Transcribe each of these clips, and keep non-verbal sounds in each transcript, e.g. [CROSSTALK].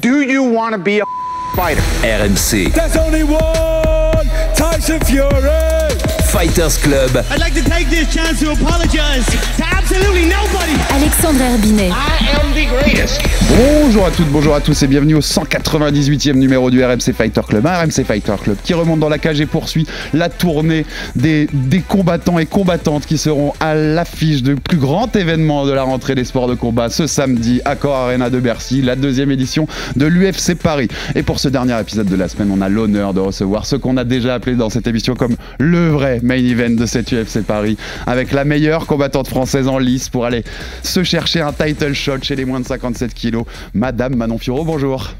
Do you want to be a fighter? RMC There's only one Tyson Fury. Fighters Club. I'd like to take this chance to apologize to absolutely nobody. Alexandre Herbinet. I am the greatest. Bonjour à toutes, bonjour à tous et bienvenue au 198e numéro du RMC Fighter Club. Un RMC Fighter Club qui remonte dans la cage et poursuit la tournée des, des combattants et combattantes qui seront à l'affiche du plus grand événement de la rentrée des sports de combat ce samedi à Core Arena de Bercy, la deuxième édition de l'UFC Paris. Et pour ce dernier épisode de la semaine, on a l'honneur de recevoir ce qu'on a déjà appelé dans cette émission comme le vrai main event de cette UFC Paris, avec la meilleure combattante française en lice pour aller se chercher un title shot chez les moins de 57 kilos. Madame Manon Fiorot, bonjour.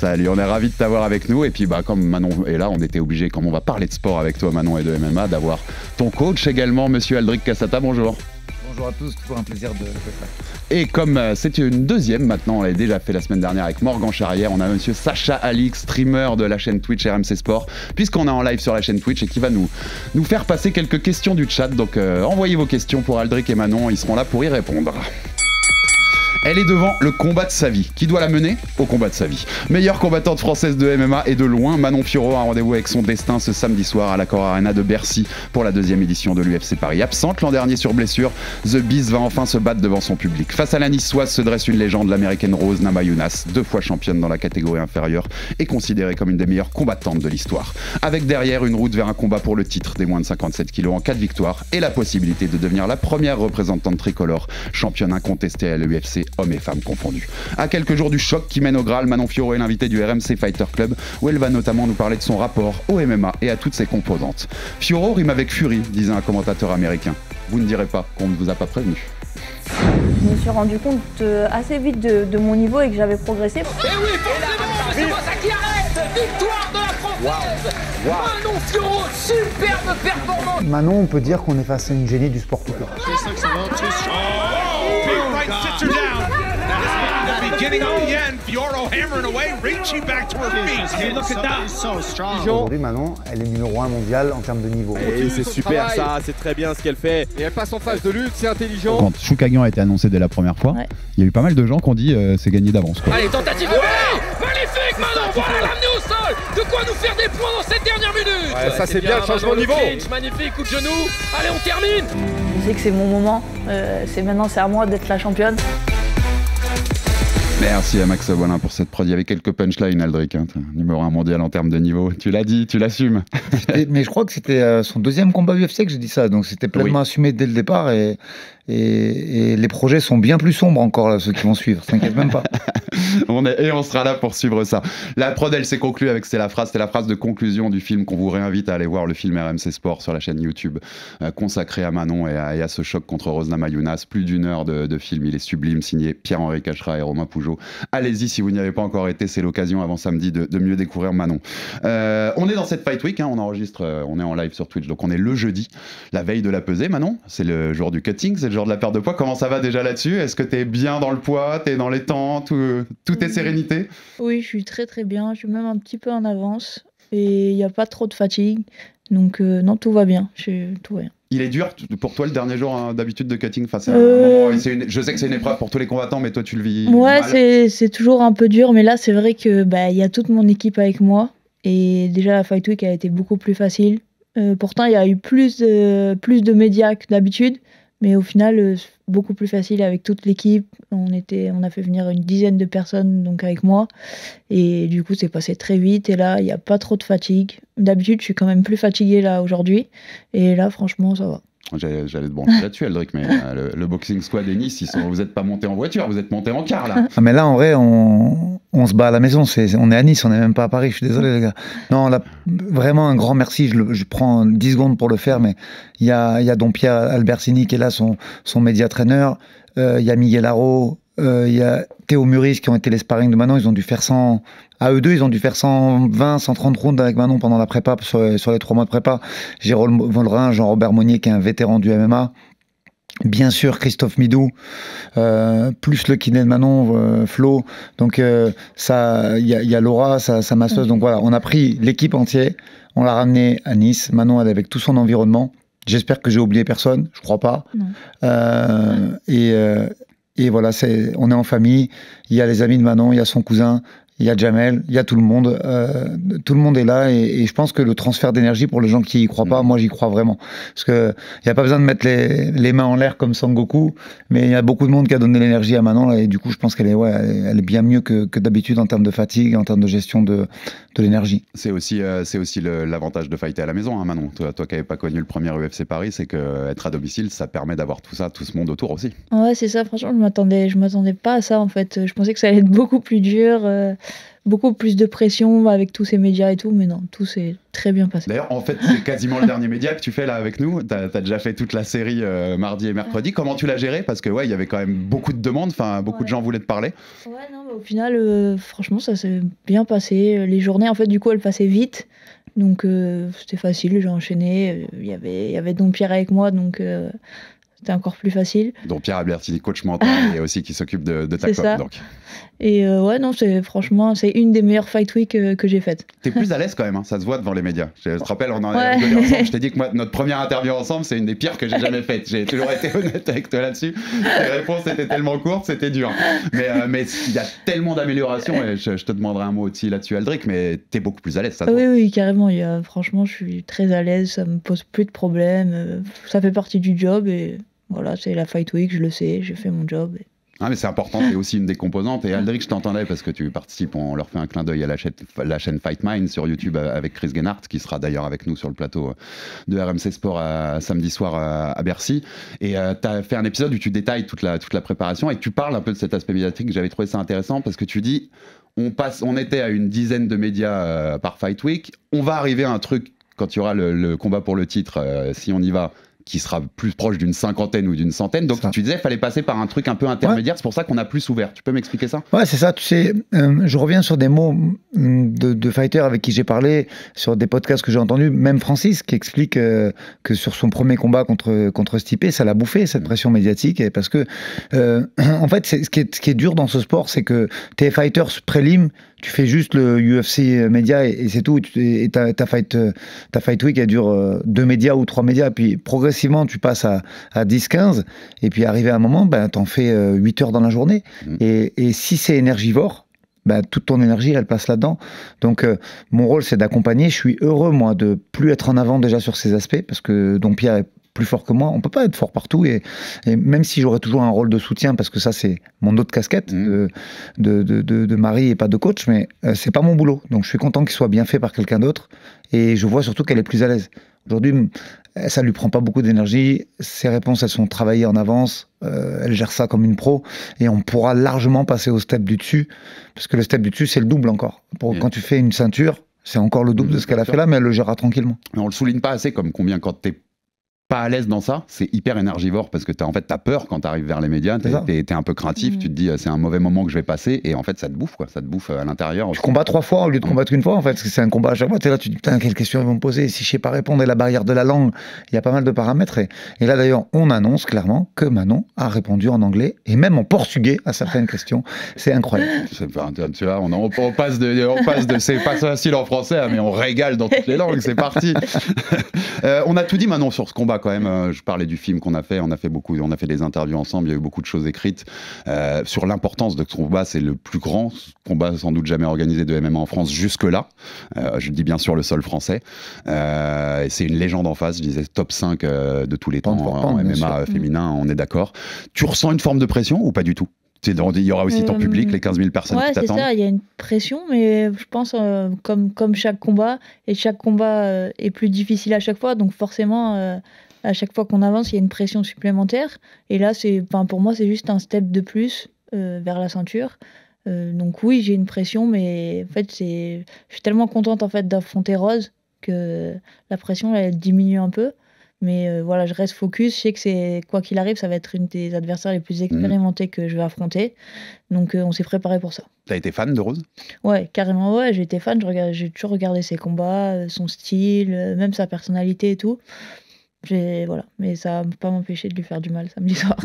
Salut, on est ravis de t'avoir avec nous. Et puis, bah, comme Manon est là, on était obligé, comme on va parler de sport avec toi, Manon, et de MMA, d'avoir ton coach également, monsieur Aldric Cassata. Bonjour. Bonjour à tous, toujours un plaisir de, faire. Et comme euh, c'est une deuxième maintenant, on l'a déjà fait la semaine dernière avec Morgan Charrière, on a monsieur Sacha Alix, streamer de la chaîne Twitch RMC Sport, puisqu'on est en live sur la chaîne Twitch et qui va nous, nous faire passer quelques questions du chat. Donc euh, envoyez vos questions pour Aldric et Manon, ils seront là pour y répondre. Elle est devant le combat de sa vie. Qui doit la mener Au combat de sa vie. Meilleure combattante française de MMA et de loin, Manon Fiorot a rendez-vous avec son destin ce samedi soir à l'Accor Arena de Bercy pour la deuxième édition de l'UFC Paris. Absente l'an dernier sur blessure, The Beast va enfin se battre devant son public. Face à la Niçoise se dresse une légende, l'américaine Rose Namajunas, deux fois championne dans la catégorie inférieure et considérée comme une des meilleures combattantes de l'histoire. Avec derrière une route vers un combat pour le titre des moins de 57 kilos en cas de victoire et la possibilité de devenir la première représentante tricolore, championne incontestée à l'UFC hommes et femmes confondus. À quelques jours du choc qui mène au Graal, Manon Fiorot est l'invité du RMC Fighter Club, où elle va notamment nous parler de son rapport au MMA et à toutes ses composantes. Fiorot rime avec Fury, disait un commentateur américain. Vous ne direz pas qu'on ne vous a pas prévenu. Je me suis rendu compte euh, assez vite de, de mon niveau et que j'avais progressé. Et oui, forcément, c'est pas ça qui arrête Victoire de la Française Manon Fiorot, superbe performance Manon, on peut dire qu'on est face à une génie du sport tout court. The end, Fioro hammering away, reaching back to her feet. Look at that. Aujourd'hui, Manon, elle est numéro 1 mondial en termes de niveau. Et c'est super ça, c'est très bien ce qu'elle fait. Et elle passe en phase de lutte, c'est intelligent. Quand Choukagan a été annoncé dès la première fois, Ouais. il y a eu pas mal de gens qui ont dit euh, c'est gagné d'avance. Allez, tentative de ouais Magnifique Manon Voilà l'amener au sol De quoi nous faire des points dans cette dernière minute Ouais, ça, c'est bien, le changement de niveau. clinch, Magnifique, coup de genou Allez, on termine Je sais que c'est mon moment. Euh, c'est maintenant, c'est à moi d'être la championne. Merci à Max Voilà pour cette prod. Il y avait quelques punchlines, Aldric. hein. Numéro 1 mondial en termes de niveau. Tu l'as dit, tu l'assumes. Mais je crois que c'était euh, son deuxième combat UFC que j'ai dit ça, donc c'était pleinement assumé dès le départ et, et, les projets sont bien plus sombres encore ceux qui vont suivre, t'inquiète même pas. [LAUGHS] On est, et on sera là pour suivre ça. La prod, elle s'est conclue avec c'est la phrase, c'est la phrase de conclusion du film qu'on vous réinvite à aller voir le film RMC Sport sur la chaîne YouTube euh, consacré à Manon et à, ce choc contre Rosna Mayunas. Plus d'une heure de, film, il est sublime, signé Pierre-Henri Cachera et Romain Pougeot. Allez-y si vous n'y avez pas encore été, c'est l'occasion avant samedi de, de mieux découvrir Manon. Euh, on est dans cette Fight Week, hein, on enregistre, euh, on est en live sur Twitch, donc on est le jeudi, la veille de la pesée. Manon, c'est le jour du cutting, c'est le jour de la perte de poids. Comment ça va déjà là-dessus? Est-ce que t'es bien dans le poids, t'es dans les temps, tout, tout est sérénité? Oui, je suis très très bien. Je suis même un petit peu en avance. Et il n'y a pas trop de fatigue. Donc, euh, non, tout va bien. Je, tout va bien. Il est dur pour toi le dernier jour hein, d'habitude de cutting face à Euh. c'est une- Je sais que c'est une épreuve pour tous les combattants, mais toi tu le vis. Ouais, c'est toujours un peu dur. Mais là, c'est vrai que bah, y a toute mon équipe avec moi. Et déjà, la Fight Week a été beaucoup plus facile. Euh, pourtant, il y a eu plus de, plus de médias que d'habitude. Mais au final, euh, beaucoup plus facile avec toute l'équipe. On, était, on a fait venir une dizaine de personnes donc avec moi. Et du coup, c'est passé très vite. Et là, il n'y a pas trop de fatigue. D'habitude, je suis quand même plus fatiguée là aujourd'hui. Et là, franchement, ça va. J'allais te brancher là-dessus, Aldric, mais [LAUGHS] euh, le, le boxing squad et Nice, ils sont, vous n'êtes pas montés en voiture, vous êtes montés en car là. Ah, mais là, en vrai, on, on se bat à la maison. On est à Nice, on n'est même pas à Paris. Je suis désolé, les gars. Non, là, vraiment un grand merci. Je, le- je prends 10 secondes pour le faire, mais il y a, y a donc Pierre Albertini qui est là, son, son média traîneur. Euh, Il y a Miguel Haro. euh, Il y a Théo Muris qui ont été les sparring de Manon. Ils ont dû faire 100. À eux deux, ils ont dû faire 120, 130 rounds avec Manon pendant la prépa, sur, sur les trois mois de prépa. Jérôme Vollerin, Jean-Robert Monnier, qui est un vétéran du MMA. Bien sûr, Christophe Midou, euh, plus le kiné de Manon, euh, Flo. Donc, euh, ça, il y a, il y a Laura, sa, sa masseuse. Donc voilà, on a pris l'équipe entière, on l'a ramené à Nice. Manon, elle est avec tout son environnement. J'espère que j'ai oublié personne, je crois pas. Et, et voilà, c'est, on est en famille. Il y a les amis de Manon, il y a son cousin, il y a Jamel, il y a tout le monde. Euh, tout le monde est là et, et, je pense que le transfert d'énergie pour les gens qui y croient pas, moi j'y crois vraiment. Parce que il n'y a pas besoin de mettre les, les mains en l'air comme Sangoku, mais il y a beaucoup de monde qui a donné l'énergie à Manon et du coup je pense qu'elle est, ouais, elle est bien mieux que, que d'habitude en termes de fatigue, en termes de gestion de, de l'énergie. C'est aussi, euh, c'est aussi l'avantage de fighter à la maison, hein, Manon. Toi, toi qui n'avais pas connu le premier UFC Paris, c'est que être à domicile, ça permet d'avoir tout ça, tout ce monde autour aussi. Ouais, c'est ça. Franchement, je m'attendais, je m'attendais pas à ça en fait. Je pensais que ça allait être beaucoup plus dur. euh, beaucoup plus de pression avec tous ces médias et tout, mais non, tout s'est très bien passé. D'ailleurs, en fait, c'est quasiment le dernier média que tu fais là avec nous. Tu as, déjà fait toute la série euh, mardi et mercredi. Comment tu l'as géré? Parce que ouais, il y avait quand même beaucoup de demandes, enfin beaucoup Ouais. de gens voulaient te parler. Ouais, non, mais au final, euh, franchement, ça s'est bien passé. Les journées, en fait, du coup, elles passaient vite. Donc, euh, c'était facile, j'ai enchaîné. Il y avait, il y avait Don Pierre avec moi, donc c'était encore plus facile. dont Pierre Albertini, coach mental, [LAUGHS] et aussi qui s'occupe de, de ta com. ça. Donc, Et euh, ouais, non, c'est franchement, c'est une des meilleures fight week euh, que j'ai faites. t'es plus à l'aise quand même, hein, ça se voit devant les médias. Je te rappelle, on en a Ouais. ensemble. Je t'ai dit que moi, notre première interview ensemble, c'est une des pires que j'ai jamais faites. J'ai toujours été honnête avec toi là-dessus. Tes réponses étaient tellement courtes, c'était dur. Mais euh, mais il y a tellement d'améliorations, et je, je te demanderai un mot aussi là-dessus, Aldric, mais t'es beaucoup plus à l'aise, ça se Ah voit. oui, oui, carrément. Y a, franchement, je suis très à l'aise, ça me pose plus de problèmes. Ça fait partie du job et voilà, c'est la fight week, je le sais, j'ai fait mon job. Ah, mais c'est important, c'est aussi une des composantes. Et Aldric, je t'entendais parce que tu participes, on leur fait un clin d'œil à la chaîne, la chaîne Fight Mind sur YouTube euh, avec Chris Gennard, qui sera d'ailleurs avec nous sur le plateau euh, de RMC Sport à- samedi soir à, à Bercy. Et tu as fait un épisode où tu détailles toute la, toute la préparation et tu parles un peu de cet aspect médiatique. J'avais trouvé ça intéressant parce que tu dis on, passe, on était à une dizaine de médias euh, par Fight Week. On va arriver à un truc quand il y aura le, combat pour le titre, euh, si on y va qui sera plus proche d'une cinquantaine ou d'une centaine. Donc Ça. tu disais, il fallait passer par un truc un peu intermédiaire. C'est pour ça qu'on a plus ouvert. Tu peux m'expliquer ça? Ouais, c'est ça. Tu sais, euh, je reviens sur des mots mm, de, de fighters avec qui j'ai parlé, sur des podcasts que j'ai entendus. Même Francis qui explique euh, que sur son premier combat contre contre Stipe, ça l'a bouffé cette pression médiatique, et parce que euh, [CLEARS THROAT] en fait, ce qui est ce qui est dur dans ce sport, c'est que t'es fighter prélim, tu fais juste le UFC média et, et c'est tout. Et tu- ta, ta fight euh, ta fight week elle dure euh, deux médias ou trois médias, puis progressivement tu passes à, à 10-15, et puis arrivé à un moment, ben t'en fais euh, 8 heures dans la journée. Mm. Et, et si c'est énergivore, ben, toute ton énergie, elle passe là-dedans. Donc, euh, mon rôle, c'est d'accompagner. Je suis heureux, moi, de plus être en avant déjà sur ces aspects, parce que Don Pierre est plus fort que moi. On peut pas être fort partout, et, et même si j'aurais toujours un rôle de soutien, parce que ça, c'est mon autre casquette Mhm. de, de, de, mari et pas de coach, mais euh, c'est pas mon boulot. Donc, je suis content qu'il soit bien fait par quelqu'un d'autre, et je vois surtout qu'elle est plus à l'aise. Aujourd'hui, ça lui prend pas beaucoup d'énergie. Ses réponses, elles sont travaillées en avance. Euh, elle gère ça comme une pro, et on pourra largement passer au step du dessus, parce que le step du dessus, c'est le double encore. Pour, Et- Quand tu fais une ceinture, c'est encore le double de ce qu'elle a fait là, mais elle le gérera tranquillement. Mais on le souligne pas assez comme combien quand t'es pas à l'aise dans ça, c'est hyper énergivore parce que t'as en fait t'as peur quand t'arrives vers les médias, t'es, t'es- t'es un peu craintif, Mhm. tu te dis euh, c'est un mauvais moment que je vais passer et en fait ça te bouffe quoi, ça te bouffe euh, à l'intérieur. Tu combats trois fois au lieu de combattre une fois, en fait, parce que c'est un combat à chaque fois. Tu es là, tu te dis, putain, quelle question ils vont me poser Si je sais pas répondre, et la barrière de la langue, il y a pas mal de paramètres. Et, et là, d'ailleurs, on annonce clairement que Manon a répondu en anglais et même en portugais à certaines [LAUGHS] questions. C'est incroyable. C'est pas- tu vois, on, en- on passe de, on passe de c'est pas facile en français, hein, mais on régale dans toutes les langues, c'est parti. [LAUGHS] Euh, on a tout dit maintenant sur ce combat quand même. Euh, Je parlais du film qu'on a fait, on a fait beaucoup, on a fait des interviews ensemble, il y a eu beaucoup de choses écrites euh, sur l'importance de ce combat. C'est le plus grand combat sans doute jamais organisé de MMA en France jusque-là. Euh, je dis bien sur le sol français. Euh, c'est une légende en face, je disais top 5 euh, de tous les temps en MMA sûr. féminin, on est d'accord. Tu ressens une forme de pression ou pas du tout? C'est Il y aura aussi ton Euh, public, les 15 000 personnes Ouais, qui c'est t'attendent? ça, il y a une pression, mais je pense euh, comme, comme chaque combat, et chaque combat euh, est plus difficile à chaque fois, donc forcément, euh, à chaque fois qu'on avance, il y a une pression supplémentaire. Et là, c'est, enfin, pour moi, c'est juste un step de plus euh, vers la ceinture. Euh, donc oui, j'ai une pression, mais en fait, c'est, je suis tellement contente en fait d'affronter Rose que la pression elle diminue un peu. Mais euh, voilà, je reste focus. Je sais que c'est quoi qu'il arrive, ça va être une des adversaires les plus expérimentés que je vais affronter. Donc on s'est préparé pour ça. T'as été fan de Rose? Ouais, carrément, ouais, j'ai été fan, j'ai toujours regardé ses combats, son style, même sa personnalité et tout. Voilà, mais ça va pas m'empêcher de lui faire du mal samedi soir.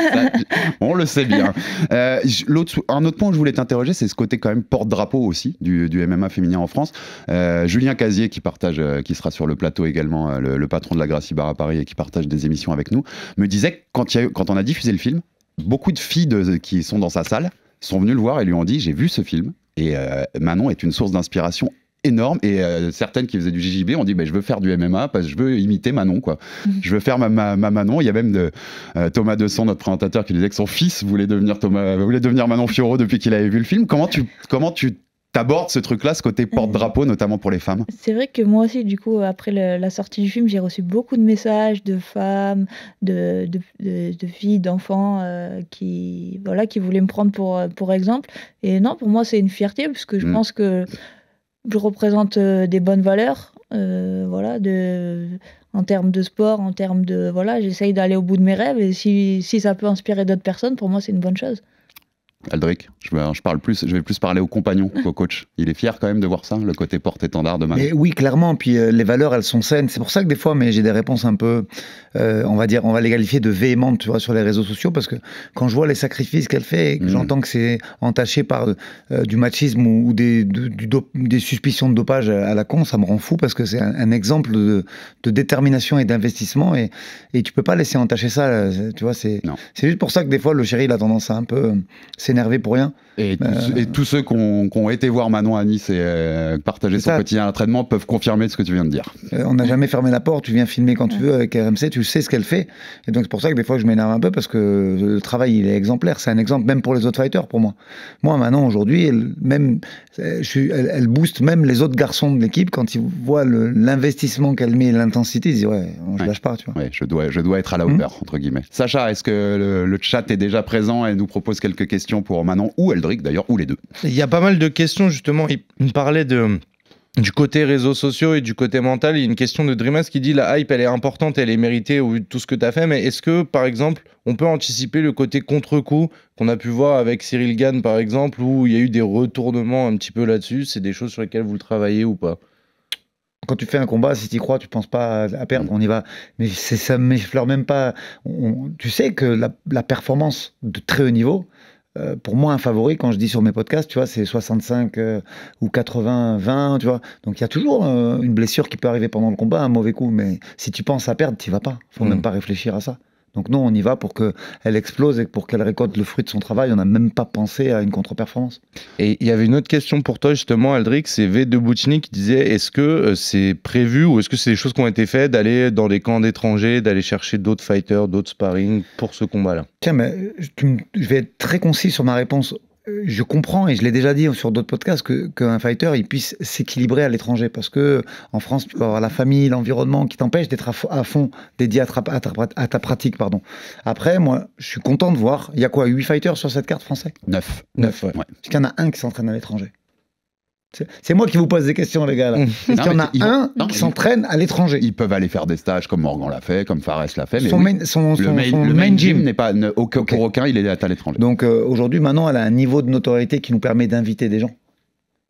[LAUGHS] On le sait bien. Euh, un autre point où je voulais t'interroger, c'est ce côté quand même porte-drapeau aussi du, du MMA féminin en France. Euh, Julien Casier, qui partage, euh, qui sera sur le plateau également, euh, le, patron de la Gracie Bar à Paris et qui partage des émissions avec nous, me disait que quand, quand on a diffusé le film, beaucoup de filles de- qui sont dans sa salle sont venues le voir et lui ont dit J'ai vu ce film. Et Manon est une source d'inspiration énorme. Et euh, certaines qui faisaient du JJB ont dit bah, Je veux faire du MMA parce que je veux imiter Manon. quoi. [LAUGHS] Je veux faire ma, ma- ma Manon. Il y a même de, euh, Thomas Desson, notre présentateur, qui disait que son fils voulait devenir, Thomas, voulait devenir Manon Fiorot depuis qu'il avait vu le film. Comment tu comment tu t'abordes ce truc-là, ce côté porte-drapeau, notamment pour les femmes? C'est vrai que moi aussi, du coup, après le- la sortie du film, j'ai reçu beaucoup de messages de femmes, de, de, de- de filles, d'enfants euh, qui, voilà, qui voulaient me prendre pour, euh, pour exemple. Et non, pour moi, c'est une fierté parce que je Mm. pense que je représente euh, des bonnes valeurs, euh, voilà, de, en termes de sport, en termes de. Voilà, j'essaye d'aller au bout de mes rêves et si, si ça peut inspirer d'autres personnes, pour moi, c'est une bonne chose. Aldric, je, parle plus, je vais plus parler au compagnon qu'au coach. Il est fier quand même de voir ça, le côté porte-étendard de Manon. Mais oui, clairement. Puis euh, les valeurs, elles sont saines. C'est pour ça que des fois, mais j'ai des réponses un peu, euh, on va dire, on va les qualifier de véhémentes, tu vois, sur les réseaux sociaux, parce que quand je vois les sacrifices qu'elle fait et que Mhm. j'entends que c'est entaché par euh, du machisme ou, ou des, de- du dop- des suspicions de dopage à la con, ça me rend fou parce que c'est un, un exemple de, de détermination et d'investissement et, et tu peux pas laisser entacher ça. Tu vois, c'est juste pour ça que des fois le chéri il a tendance à un peu s'énerver pour rien. Et, tous- Euh, et tous ceux qui ont, été voir Manon à Nice et euh, partager son ça. quotidien à l'entraînement peuvent confirmer ce que tu viens de dire. Euh, on n'a jamais fermé la porte, tu viens filmer quand tu veux avec RMC, tu sais ce qu'elle fait. Et donc c'est pour ça que des fois je m'énerve un peu parce que le travail il est exemplaire. C'est un exemple même pour les autres fighters pour moi. Moi maintenant aujourd'hui, elle, même, euh, je suis, elle, elle booste même les autres garçons de l'équipe quand ils voient l'investissement qu'elle met et l'intensité, ils se disent ouais, je Ouais. lâche pas, tu vois. Ouais, je dois, je dois être à la hauteur, entre guillemets. Sacha, est-ce que le, le chat est déjà présent et nous propose quelques questions pour Manon ou Eldrick d'ailleurs, ou les deux Il y a pas mal de questions, justement. Il me parlait de, du côté réseaux sociaux et du côté mental. Il y a une question de Dreamas qui dit la hype, elle est importante, elle est méritée au vu de tout ce que tu as fait. Mais est-ce que, par exemple, on peut anticiper le côté contre-coup qu'on a pu voir avec Cyril Gann, par exemple, où il y a eu des retournements un petit peu là-dessus? C'est des choses sur lesquelles vous le travaillez ou pas? Quand tu fais un combat, si tu y crois, tu penses pas à, perdre, on y va. Mais ça m'effleure même pas. On- tu sais que la, la performance de très haut niveau, euh, pour moi, un favori, quand je dis sur mes podcasts, tu vois, c'est 65 euh, ou 80, 20, tu vois. Donc il y a toujours euh, une blessure qui peut arriver pendant le combat, un mauvais coup. Mais si tu penses à perdre, tu vas pas. faut Mm. même pas réfléchir à ça. Donc non, on y va pour qu'elle explose et pour qu'elle récolte le fruit de son travail. On n'a même pas pensé à une contre-performance. Et il y avait une autre question pour toi, justement, Aldric. C'est V de Boutini qui disait est-ce que euh, c'est prévu ou est-ce que c'est des choses qui ont été faites d'aller dans les camps d'étrangers, d'aller chercher d'autres fighters, d'autres sparring pour ce combat-là? Tiens, mais tu je vais être très concis sur ma réponse. Euh, Je comprends, et je l'ai déjà dit sur d'autres podcasts, que- qu'un fighter il puisse s'équilibrer à l'étranger. Parce que en France, tu peux avoir la famille, l'environnement qui t'empêche d'être à, fo- à fond dédié à, ta, à ta pratique. Pardon. Après, moi, je suis content de voir. Il y a quoi 8 fighters sur cette carte français? Neuf. Neuf, ouais. Ouais. Est-ce qu'il y en a un qui s'entraîne à l'étranger C'est moi qui vous pose des questions, les gars. Mmh. Qu'il y en a un non, qui s'entraîne à l'étranger Ils peuvent aller faire des stages comme Morgan l'a fait, comme Fares l'a fait, mais Son oui, main, son, le, son- main, son le main main gym n'est pas aucun- pour aucun, il est à l'étranger. Donc euh, aujourd'hui, maintenant, elle a un niveau de notoriété qui nous permet d'inviter des gens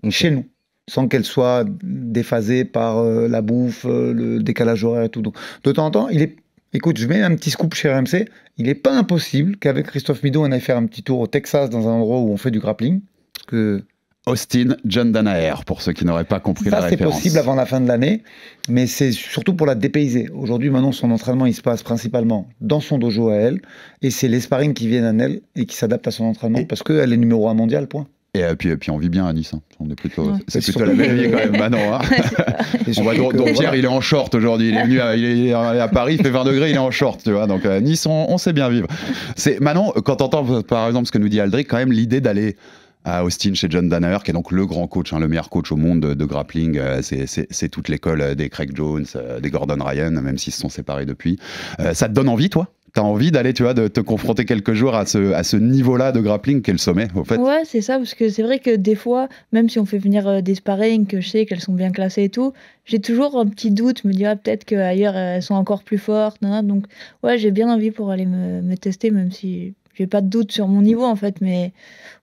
chez nous, sans qu'elle soit déphasée par euh, la bouffe, euh, le décalage horaire et tout. Donc, de temps en temps, il est. Écoute, je mets un petit scoop chez RMC. Il n'est pas impossible qu'avec Christophe Midot, on aille faire un petit tour au Texas dans un endroit où on fait du grappling. Parce que Austin John Danaher, pour ceux qui n'auraient pas compris la ça, c'est référence. possible avant la fin de l'année, mais c'est surtout pour la dépayser. Aujourd'hui, maintenant, son entraînement, il se passe principalement dans son dojo à elle, et c'est les sparring qui viennent à elle et qui s'adaptent à son entraînement, parce qu'elle est numéro un mondial, point. Et euh, puis, puis on vit bien à Nice. hein. On est plutôt, Ouais. c'est C'est plutôt la belle vie quand même, [LAUGHS] Manon. hein. Et On va donc. Pierre, il est en short aujourd'hui. Il est venu, à, il est à Paris, il fait 20 degrés, il est en short, tu vois. Donc euh, Nice, on, on sait bien vivre. C'est Manon, quand t'entends par exemple ce que nous dit Aldric, quand même l'idée d'aller à Austin chez John Danaher, qui est donc le grand coach, hein, le meilleur coach au monde de, grappling. euh, c'est- toute l'école euh, des Craig Jones, euh, des Gordon Ryan, même s'ils se sont séparés depuis. Ça te donne envie, toi? T'as envie d'aller, tu vois, de te confronter quelques jours à ce, niveau-là de grappling qui est le sommet, au fait? Ouais, c'est ça, parce que c'est vrai que des fois, même si on fait venir des sparring, que je sais qu'elles sont bien classées et tout, j'ai toujours un petit doute, je me dis ah, peut-être qu'ailleurs elles sont encore plus fortes. Donc, ouais, j'ai bien envie pour aller me, me tester, même si j'ai pas de doute sur mon niveau en fait, mais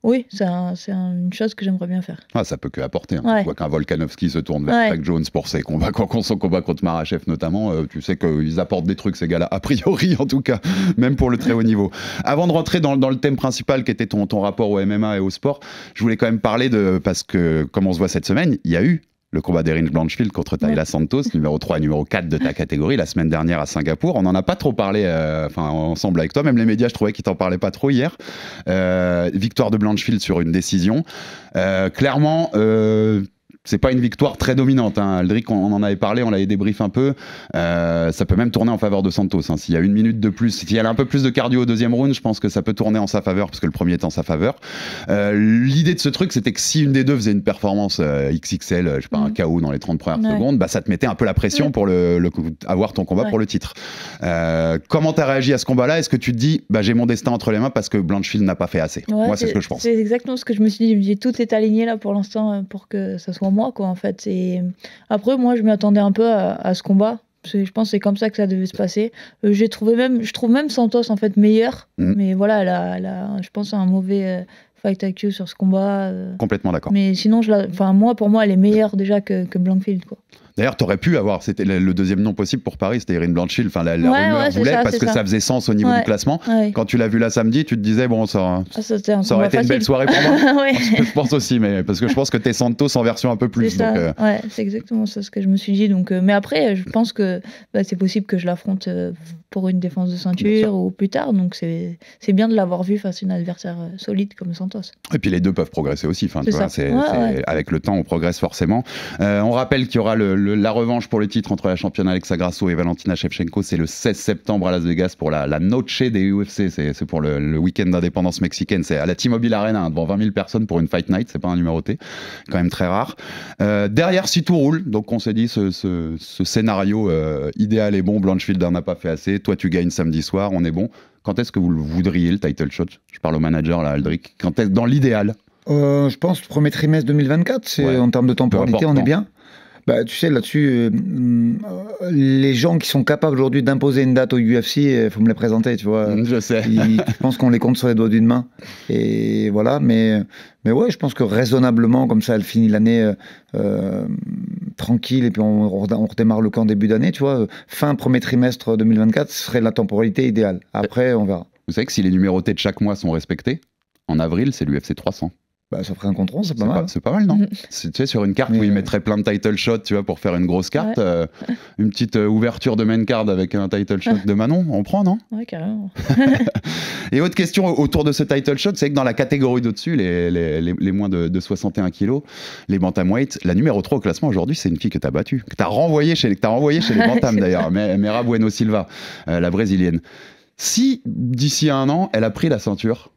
oui, c'est un- c'est un- une chose que j'aimerais bien faire. Ah, ça peut que apporter. Hein. Ouais. Tu vois qu'un Volkanovski se tourne vers Ouais. Craig Jones pour ses combats, quand son combat contre Marachev notamment, euh, tu sais qu'ils apportent des trucs ces gars-là, a priori [LAUGHS] en tout cas, même pour le très haut niveau. Avant de rentrer dans, dans le thème principal qui était ton, ton rapport au MMA et au sport, je voulais quand même parler de, parce que comme on se voit cette semaine, il y a eu le combat d'Erin Blanchfield contre Tayla Santos, numéro 3 et numéro 4 de ta [LAUGHS] catégorie, la semaine dernière à Singapour. On n'en a pas trop parlé euh, enfin, ensemble avec toi, même les médias, je trouvais qu'ils t'en parlaient pas trop hier. Euh, victoire de Blanchfield sur une décision. Euh, clairement, euh, c'est pas une victoire très dominante. Hein. Aldric, on, on en avait parlé, on l'avait débrief un peu. Euh, ça peut même tourner en faveur de Santos. hein. S'il y a une minute de plus, s'il y a un peu plus de cardio au deuxième round, je pense que ça peut tourner en sa faveur parce que le premier est en sa faveur. Euh, L'idée de ce truc, c'était que si une des deux faisait une performance euh, XXL, je sais pas, un KO dans les 30 premières Ouais. secondes, bah, ça te mettait un peu la pression Ouais. pour le, le coup- avoir ton combat Ouais. pour le titre. Euh, comment t'as réagi à ce combat-là? Est-ce que tu te dis, bah, j'ai mon destin entre les mains parce que Blanchfield n'a pas fait assez? Ouais, Moi, c'est ce que je pense. C'est exactement ce que je me suis dit. Je me dis, tout est aligné là pour l'instant pour que ça soit moi, quoi, en fait. Et après, moi, je m'y attendais un peu à, à ce combat. Je pense que c'est comme ça que ça devait se passer. Euh, J'ai trouvé même, je trouve même Santos en fait meilleur. Mhm. Mais voilà, elle a, elle a, je pense, un mauvais euh, fight IQ sur ce combat. euh. Complètement d'accord. Mais sinon, je la, enfin, moi, pour moi, elle est meilleure déjà que, que Blankfield, quoi. D'ailleurs, t'aurais pu avoir, c'était le deuxième nom possible pour Paris, c'était Erin Blanchfield. Enfin, la, la Ouais, rumeur ouais, voulait ça, parce que ça. ça. faisait sens au niveau Ouais. du classement. Quand tu l'as vu là samedi, tu te disais, bon, ça, Ah, ça, un aurait été une belle soirée pour moi. [LAUGHS] je pense aussi, mais parce que je pense que t'es Santos en version un peu plus. C'est euh, ouais, c'est exactement ça ce que je me suis dit. Donc, euh, mais après, je pense que bah, c'est possible que je l'affronte euh, pour une défense de ceinture ou plus tard. Donc c'est bien de l'avoir vu face à une adversaire solide comme Santos. Et puis les deux peuvent progresser aussi. Enfin, tu vois. Avec le temps, on progresse forcément. On rappelle qu'il y aura le- le- la revanche pour le titre entre la championne Alexa Grasso et Valentina Shevchenko. C'est le 16 septembre à Las Vegas pour la, la Noche des UFC. C'est pour le, le week-end d'indépendance mexicaine. C'est à la T-Mobile Arena, hein, devant 20 000 personnes pour une Fight Night. C'est pas un numéroté. Quand même très rare. Euh, derrière, si tout roule, donc on s'est dit ce, ce- ce scénario euh, idéal est bon. Blanchfield n'en a pas fait assez. Toi, tu gagnes samedi soir. On est bon. Quand est-ce que vous le voudriez, le title shot? Je parle au manager, là, Aldric. Quand est dans l'idéal? Euh, je pense premier trimestre 2024, c'est Ouais. en termes de temporalité, on est bien. Bah, tu sais, là-dessus, euh, euh, les gens qui sont capables aujourd'hui d'imposer une date au UFC, il faut me les présenter, tu vois. Je sais. Ils- je pense qu'on les compte sur les doigts d'une main. Et voilà, mais, mais ouais, je pense que raisonnablement, comme ça, elle finit l'année euh, euh, tranquille et puis on, on redémarre le camp début d'année, tu vois. Fin premier trimestre 2024, ce serait la temporalité idéale. Après, on verra. Vous savez que si les numérotés de chaque mois sont respectés, en avril, c'est l'UFC 300. Bah, ça ferait un contre 11, c'est pas mal. pas, c'est pas mal, non C'est- Tu sais, sur une carte Mais, où ils euh, mettraient plein de title shots, tu vois, pour faire une grosse carte, Ouais. euh, une petite euh, ouverture de main card avec un title shot de Manon, on prend, non [LAUGHS] Ouais, carrément. [LAUGHS] Et autre question autour de ce title shot, c'est que dans la catégorie d'au-dessus, les, les, les- les moins de, de 61 kilos, les bantamweight, la numéro 3 au classement aujourd'hui, c'est une fille que t'as battue, que t'as renvoyée chez, que renvoyée chez les [LAUGHS] bantams d'ailleurs, Mera Bueno Silva, euh, la brésilienne. Si d'ici un an, elle a pris la ceinture,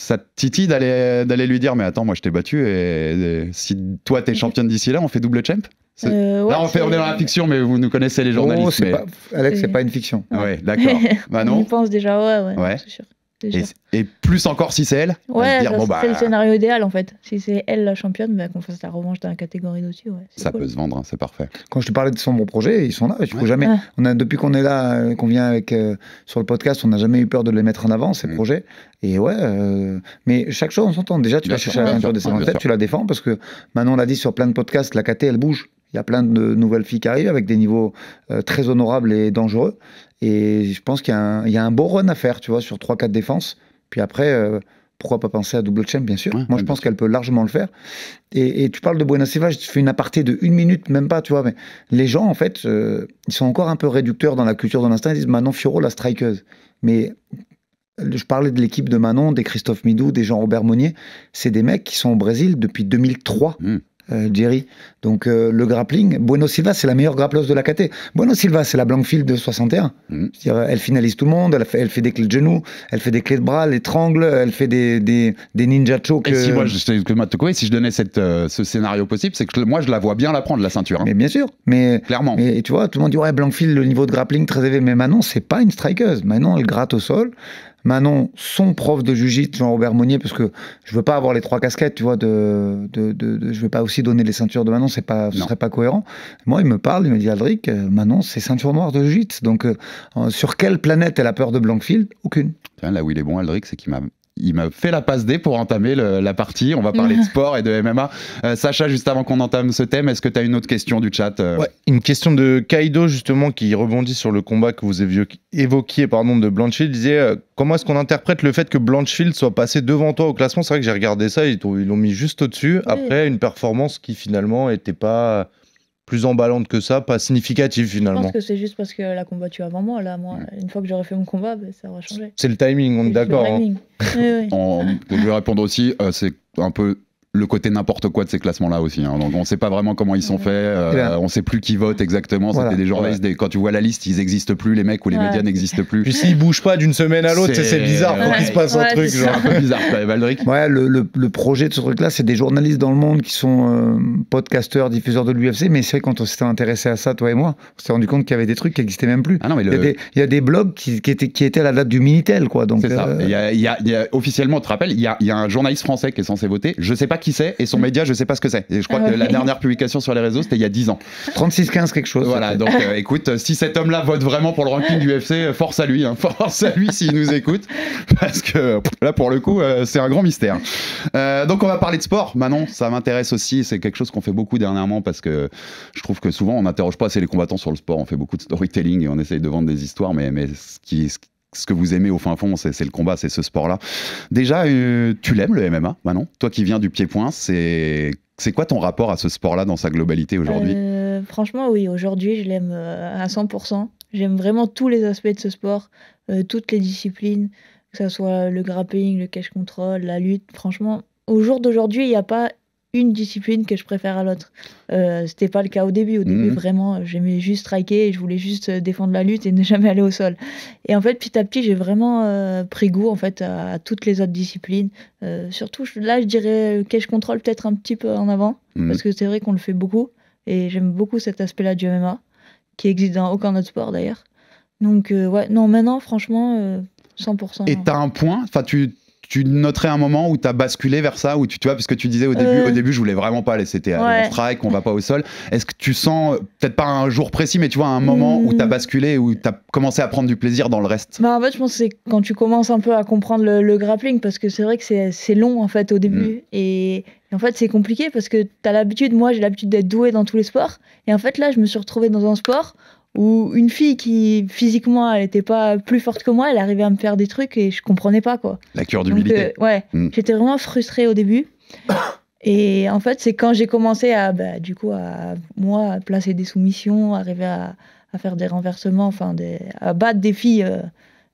ça te titille d'aller d'aller lui dire mais attends moi je t'ai battu et, et si toi t'es championne d'ici là on fait double champ? C'est- Euh, ouais, Là on, fait, on est dans la fiction mais vous nous connaissez les journalistes Oh, c'est mais- pas, Alex, c'est C'est- pas une fiction. ouais d'accord [LAUGHS] bah On y pense déjà, ouais, ouais, Ouais. c'est sûr. C'est et, plus encore si c'est elle à Ouais, dire, ça, bon, bah, c'est le scénario idéal en fait. Si c'est elle la championne, bah, qu'on fasse la revanche dans la catégorie dessus. Ouais, c'est ça cool. peut se vendre hein, c'est parfait Quand je te parlais de son bon projet, ils sont là. Il faut Ouais. jamais. Ouais. On a depuis qu'on est là, euh, qu'on vient avec euh, sur le podcast, on n'a jamais eu peur de les mettre en avant ces Mm. projets. Et ouais, euh, mais chaque chose on s'entend. Déjà, tu Bien vas chercher la ceinture sûr, des bien 57, sûr. tu la défends parce que maintenant on l'a dit sur plein de podcasts, la KT elle bouge. Il y a plein de nouvelles filles qui arrivent avec des niveaux euh, très honorables et dangereux. Et je pense qu'il y, a un- il y a un beau run à faire, tu vois, sur 3-4 défenses. Puis après, euh, pourquoi pas penser à double champ, bien sûr. Ouais, Moi, je pense qu'elle peut largement le faire. Et, et tu parles de Buena Silva, je fais une aparté de une minute, même pas, tu vois. Mais les gens, en fait, euh, ils sont encore un peu réducteurs dans la culture de l'instinct. Ils disent Manon Fioro, la strikeuse. Mais je parlais de l'équipe de Manon, des Christophe Midou, des Jean-Robert Monnier. C'est des mecs qui sont au Brésil depuis 2003. Mm. Euh, Jerry. Donc euh, le grappling, Bueno Silva, c'est la meilleure grappleuse de la KT. Bueno Silva, c'est la Blankfield de 61. Mm. Elle finalise tout le monde, elle fait, elle fait des clés de genoux, elle fait des clés de bras, elle étrangle, elle fait des, des, des ninja choke. et si euh, moi je, si je donnais cette, ce scénario possible c'est que je- moi je la vois bien la prendre la ceinture hein. Mais bien sûr, mais clairement Mais tu vois, tout le monde dit ouais, Blankfield, le niveau de grappling très élevé. Mais Manon, c'est pas une strikeuse. Manon, elle gratte au sol. Manon, son prof de jiu-jitsu, Jean-Robert Monnier, parce que je veux pas avoir les trois casquettes, tu vois, de, de, de, de- je veux pas aussi donner les ceintures de Manon, c'est pas, ce Non. serait pas cohérent. Moi, il me parle, il me dit Aldric, euh, Manon, c'est ceinture noire de jiu-jitsu. Donc, euh, euh, sur quelle planète elle a peur de Blankfield? Aucune. Là où il est bon, Aldric, c'est qu'il m'a il m'a fait la passe D pour entamer le- la partie. On va parler de [LAUGHS] sport et de MMA. Euh, Sacha, juste avant qu'on entame ce thème, est-ce que tu as une autre question du chat euh, Ouais, une question de Kaido justement qui rebondit sur le combat que vous évoquiez, pardon, de Blanchfield. Il disait euh, comment est-ce qu'on interprète le fait que Blanchfield soit passé devant toi au classement? C'est vrai que j'ai regardé ça, ils l'ont mis juste au-dessus. Après une performance qui finalement était pas plus emballante que ça, pas significative Je finalement. pense que c'est juste parce qu'elle a combattu avant moi. Là, moi, une fois que j'aurai fait mon combat, ben, ça aura changé. C'est le timing, on est C'est le d'accord. hein. timing. [LAUGHS] Oui, oui. En- je vais répondre aussi, euh, c'est un peu le côté n'importe quoi de ces classements-là aussi. hein. Donc on sait pas vraiment comment ils sont faits, euh, ben. on sait plus qui vote exactement. Voilà. C'était des journalistes. des- quand tu vois la liste, ils existent plus, les mecs ou les Ouais. médias n'existent plus. Puis s'ils bougent pas d'une semaine à l'autre, C'est- bizarre, faut Ouais. qu'il se passe un truc. Genre. un [LAUGHS] peu bizarre, quoi. Valdric. Ouais, le, le- le projet de ce truc-là, c'est des journalistes dans le monde qui sont euh, podcasteurs, diffuseurs de l'UFC, mais c'est vrai, quand on s'était intéressé à ça, toi et moi, on s'est rendu compte qu'il y avait des trucs qui n'existaient même plus. Ah non, mais Il y, a des, il y a des blogs qui, qui étaient, qui étaient à la date du Minitel, quoi. Donc, C'est ça. euh, Il y a, il y a- il y a- officiellement, tu te rappelles, il y a, il y a un journaliste français qui est censé voter. Je sais pas qui c'est et son média, je sais pas ce que c'est. Et je crois Ah que la dernière publication sur les réseaux, c'était il y a 10 ans. 36-15 quelque chose. Voilà, donc euh, écoute, si cet homme-là vote vraiment pour le ranking du UFC, force à lui, hein, [LAUGHS] force à lui s'il nous écoute, parce que là pour le coup, euh, c'est un grand mystère. Euh, donc on va parler de sport, Manon, ça m'intéresse aussi, c'est quelque chose qu'on fait beaucoup dernièrement parce que je trouve que souvent on n'interroge pas assez les combattants sur le sport, on fait beaucoup de storytelling et on essaye de vendre des histoires, mais, mais ce, qui, ce, ce que vous aimez au fin fond, c'est le combat, c'est ce sport-là. Déjà, euh, tu l'aimes le MMA, Manon? Toi qui viens du pied-point, c'est quoi ton rapport à ce sport-là dans sa globalité aujourd'hui? Euh, franchement, oui, aujourd'hui, je l'aime euh, à 100%. J'aime vraiment tous les aspects de ce sport, toutes les disciplines, que ce soit le grappling, le cache control, la lutte. Franchement, au jour d'aujourd'hui, il n'y a pas une discipline que je préfère à l'autre. Euh, C'était pas le cas au début. Au début, Mhm. vraiment, j'aimais juste striker et je voulais juste euh, défendre la lutte et ne jamais aller au sol. Et en fait, petit à petit, j'ai vraiment euh, pris goût en fait à, à toutes les autres disciplines. Euh, surtout, je- là, je dirais le cache control peut-être un petit peu en avant Mhm. parce que c'est vrai qu'on le fait beaucoup et j'aime beaucoup cet aspect-là du MMA qui existe dans aucun autre sport d'ailleurs. Donc ouais, non maintenant franchement euh, 100%. Et t'as un point, enfin tu, tu noterais un moment où t'as basculé vers ça, où tu, tu vois, parce que tu disais au début, Euh. au début je voulais vraiment pas aller, c'était Ouais. strike, on va pas au sol. Est-ce que tu sens, peut-être pas un jour précis, mais tu vois un moment où Mm. t'as basculé, où t'as commencé à prendre du plaisir dans le reste? Bah, en fait, je pense que c'est quand tu commences un peu à comprendre le, le grappling, parce que c'est vrai que c'est long en fait au Mm. début. Et, et en fait, c'est compliqué parce que tu as l'habitude, moi j'ai l'habitude d'être doué dans tous les sports. Et en fait, là, je me suis retrouvée dans un sport où une fille qui physiquement elle était pas plus forte que moi, elle arrivait à me faire des trucs et je comprenais pas quoi. La cure d'humilité. euh, ouais, Mm. j'étais vraiment frustrée au début. [COUGHS] Et en fait, c'est quand j'ai commencé à, bah, du coup, à moi, à placer des soumissions, arriver à, à faire des renversements, enfin, des, à battre des filles euh,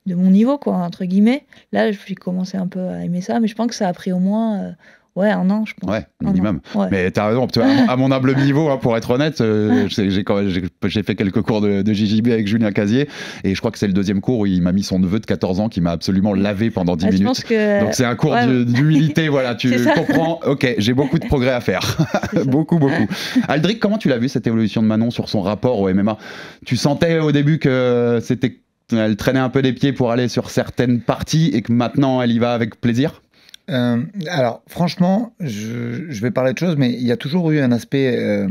de mon niveau, quoi, entre guillemets. Là, j'ai commencé un peu à aimer ça, mais je pense que ça a pris au moins, euh, ouais, un an, je pense. Ouais, minimum. Ouais. Mais t'as raison, à mon- à mon humble [LAUGHS] niveau, hein, pour être honnête, euh, j'ai fait quelques cours de, de JJB avec Julien Casier, et je crois que c'est le deuxième cours où il m'a mis son neveu de 14 ans qui m'a absolument lavé pendant 10 Ah, minutes. que. Donc c'est un cours ouais, d'humilité, [LAUGHS] voilà, tu comprends, ok, j'ai beaucoup de progrès à faire, [LAUGHS] beaucoup, beaucoup. Aldric, comment tu l'as vu cette évolution de Manon sur son rapport au MMA Tu sentais au début que c'était, elle traînait un peu les pieds pour aller sur certaines parties et que maintenant elle y va avec plaisir? Euh, alors, franchement, je, je vais parler de choses, mais il y a toujours eu un aspect euh,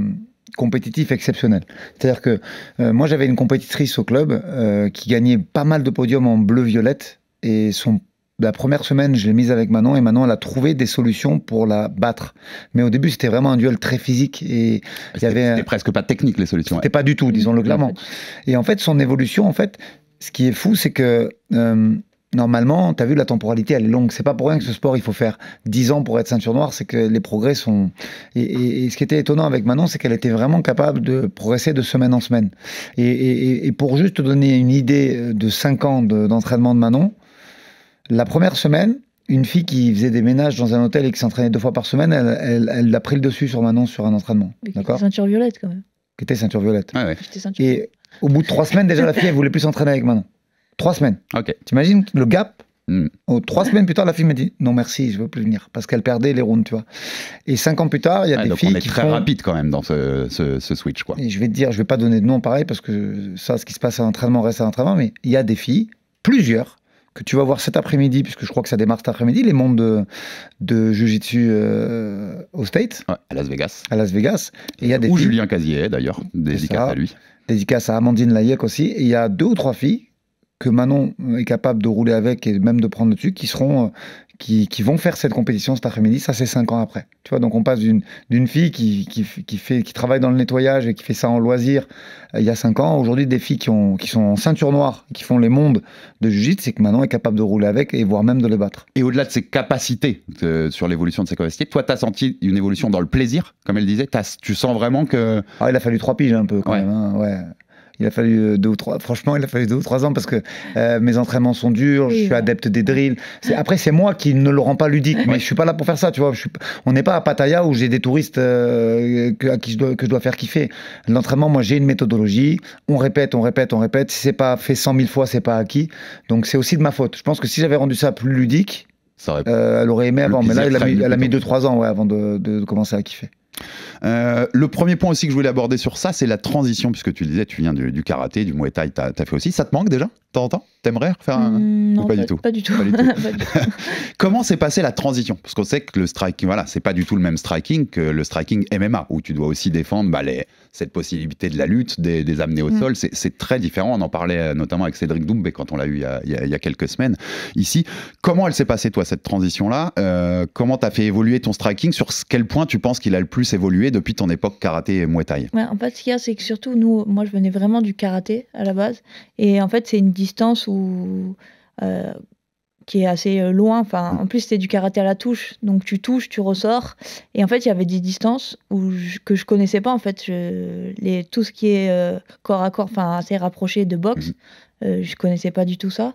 compétitif exceptionnel. C'est-à-dire que euh, moi, j'avais une compétitrice au club euh, qui gagnait pas mal de podiums en bleu-violette, et son la première semaine, je l'ai mise avec Manon et Manon, elle a trouvé des solutions pour la battre. Mais au début, c'était vraiment un duel très physique et il y avait. C'était presque pas technique les solutions. C'était pas du tout, disons-le clairement. Et en fait, son évolution, en fait, ce qui est fou, c'est que euh, normalement, tu as vu, la temporalité, elle est longue. C'est pas pour rien que ce sport, il faut faire 10 ans pour être ceinture noire, c'est que les progrès sont. Et, et- et ce qui était étonnant avec Manon, c'est qu'elle était vraiment capable de progresser de semaine en semaine. Et, et- et pour juste te donner une idée de 5 ans de- d'entraînement de Manon, la première semaine, une fille qui faisait des ménages dans un hôtel et qui s'entraînait deux fois par semaine, elle, elle, elle a pris le dessus sur Manon sur un entraînement. Mais qui était D'accord? ceinture violette quand même. Qui était ceinture violette. Ouais, ouais. Ceinture Et au bout de trois semaines, déjà, la fille, elle voulait plus s'entraîner avec Manon. Trois semaines. Ok. T'imagines le gap Mm. Oh, Trois semaines plus tard, la fille m'a dit non merci, je veux plus venir parce qu'elle perdait les rounds, tu vois. Et cinq ans plus tard, il y a Ouais, des donc filles on est qui très font- rapide quand même dans ce, ce- ce switch quoi. Et je vais te dire, je vais pas donner de nom pareil parce que ça, ce qui se passe à l'entraînement reste à l'entraînement, mais il y a des filles, plusieurs, que tu vas voir cet après-midi, puisque je crois que ça démarre cet après-midi, les mondes de, de Jiu-Jitsu euh, au State, Ouais, à Las Vegas. à Las Vegas. Et il y a des Où filles, Julien Casier d'ailleurs, dédicace à lui. dédicace à Amandine Layek aussi, et il y a deux ou trois filles que Manon est capable de rouler avec et même de prendre dessus, qui seront, euh, qui, qui vont faire cette compétition cet après-midi, ça c'est 5 ans après. Tu vois, donc on passe d'une d'une fille qui, qui, qui fait, qui travaille dans le nettoyage et qui fait ça en loisir euh, il y a 5 ans, aujourd'hui des filles qui, ont, qui sont en ceinture noire, qui font les mondes de Jiu-Jitsu, c'est que elle est capable de rouler avec et voire même de les battre. Et au-delà de ses capacités, euh, sur l'évolution de ses capacités, toi, tu as senti une évolution dans le plaisir, comme elle disait? T'as- Tu sens vraiment que. Ah, il a fallu trois piges un peu quand Ouais. même. hein, ouais. Il a fallu euh, deux ou trois. Franchement, il a fallu deux ou trois ans parce que euh, mes entraînements sont durs. je suis ouais. adepte des drills. Après, c'est moi qui ne le rend pas ludique, mais je suis pas là pour faire ça. Tu vois, je suis... on n'est pas à Pattaya où j'ai des touristes euh, que, à qui je dois, que je dois faire kiffer. L'entraînement, moi, j'ai une méthodologie. On répète, on répète, on répète. Si c'est pas fait cent mille fois, c'est pas acquis. Donc, c'est aussi de ma faute. Je pense que si j'avais rendu ça plus ludique, Ça aurait- euh, elle aurait aimé avant. Mais là, elle a mis, elle a mis deux trois ans ouais, avant de, de- de commencer à kiffer. Euh, le premier point aussi que je voulais aborder sur ça, c'est la transition, puisque tu le disais, tu viens du, du karaté, du muay thai, t'as as fait aussi. Ça te manque déjà De temps en temps? T'aimerais refaire un... Hmm, non, pas du tout? Pas du [LAUGHS] tout. Pas du tout. Pas du tout. Comment s'est passée la transition? Parce qu'on sait que le striking, voilà, c'est pas du tout le même striking que le striking MMA, où tu dois aussi défendre bah, les- cette possibilité de la lutte, des, des amener au Mm. sol. C'est- très différent. On en parlait euh, notamment avec Cédric Doumbé quand on l'a eu il y, a, il y quelques semaines ici. Comment elle s'est passée, toi, cette transition-là? Euh, Comment t'as fait évoluer ton striking? Sur quel point tu penses qu'il a le plus évolué depuis ton époque karaté et muay thai Ouais, en fait, ce qu'il y a, c'est que surtout, nous, moi, je venais vraiment du karaté à la base. Et en fait, c'est une distance où, euh, qui est assez euh, loin. Enfin, en plus, c'était du karaté à la touche. Donc, tu touches, tu ressors. Et en fait, il y avait des distances où je- que je connaissais pas. En fait, je- les, tout ce qui est euh, corps à corps, enfin, assez rapproché de boxe, euh, je connaissais pas du tout ça.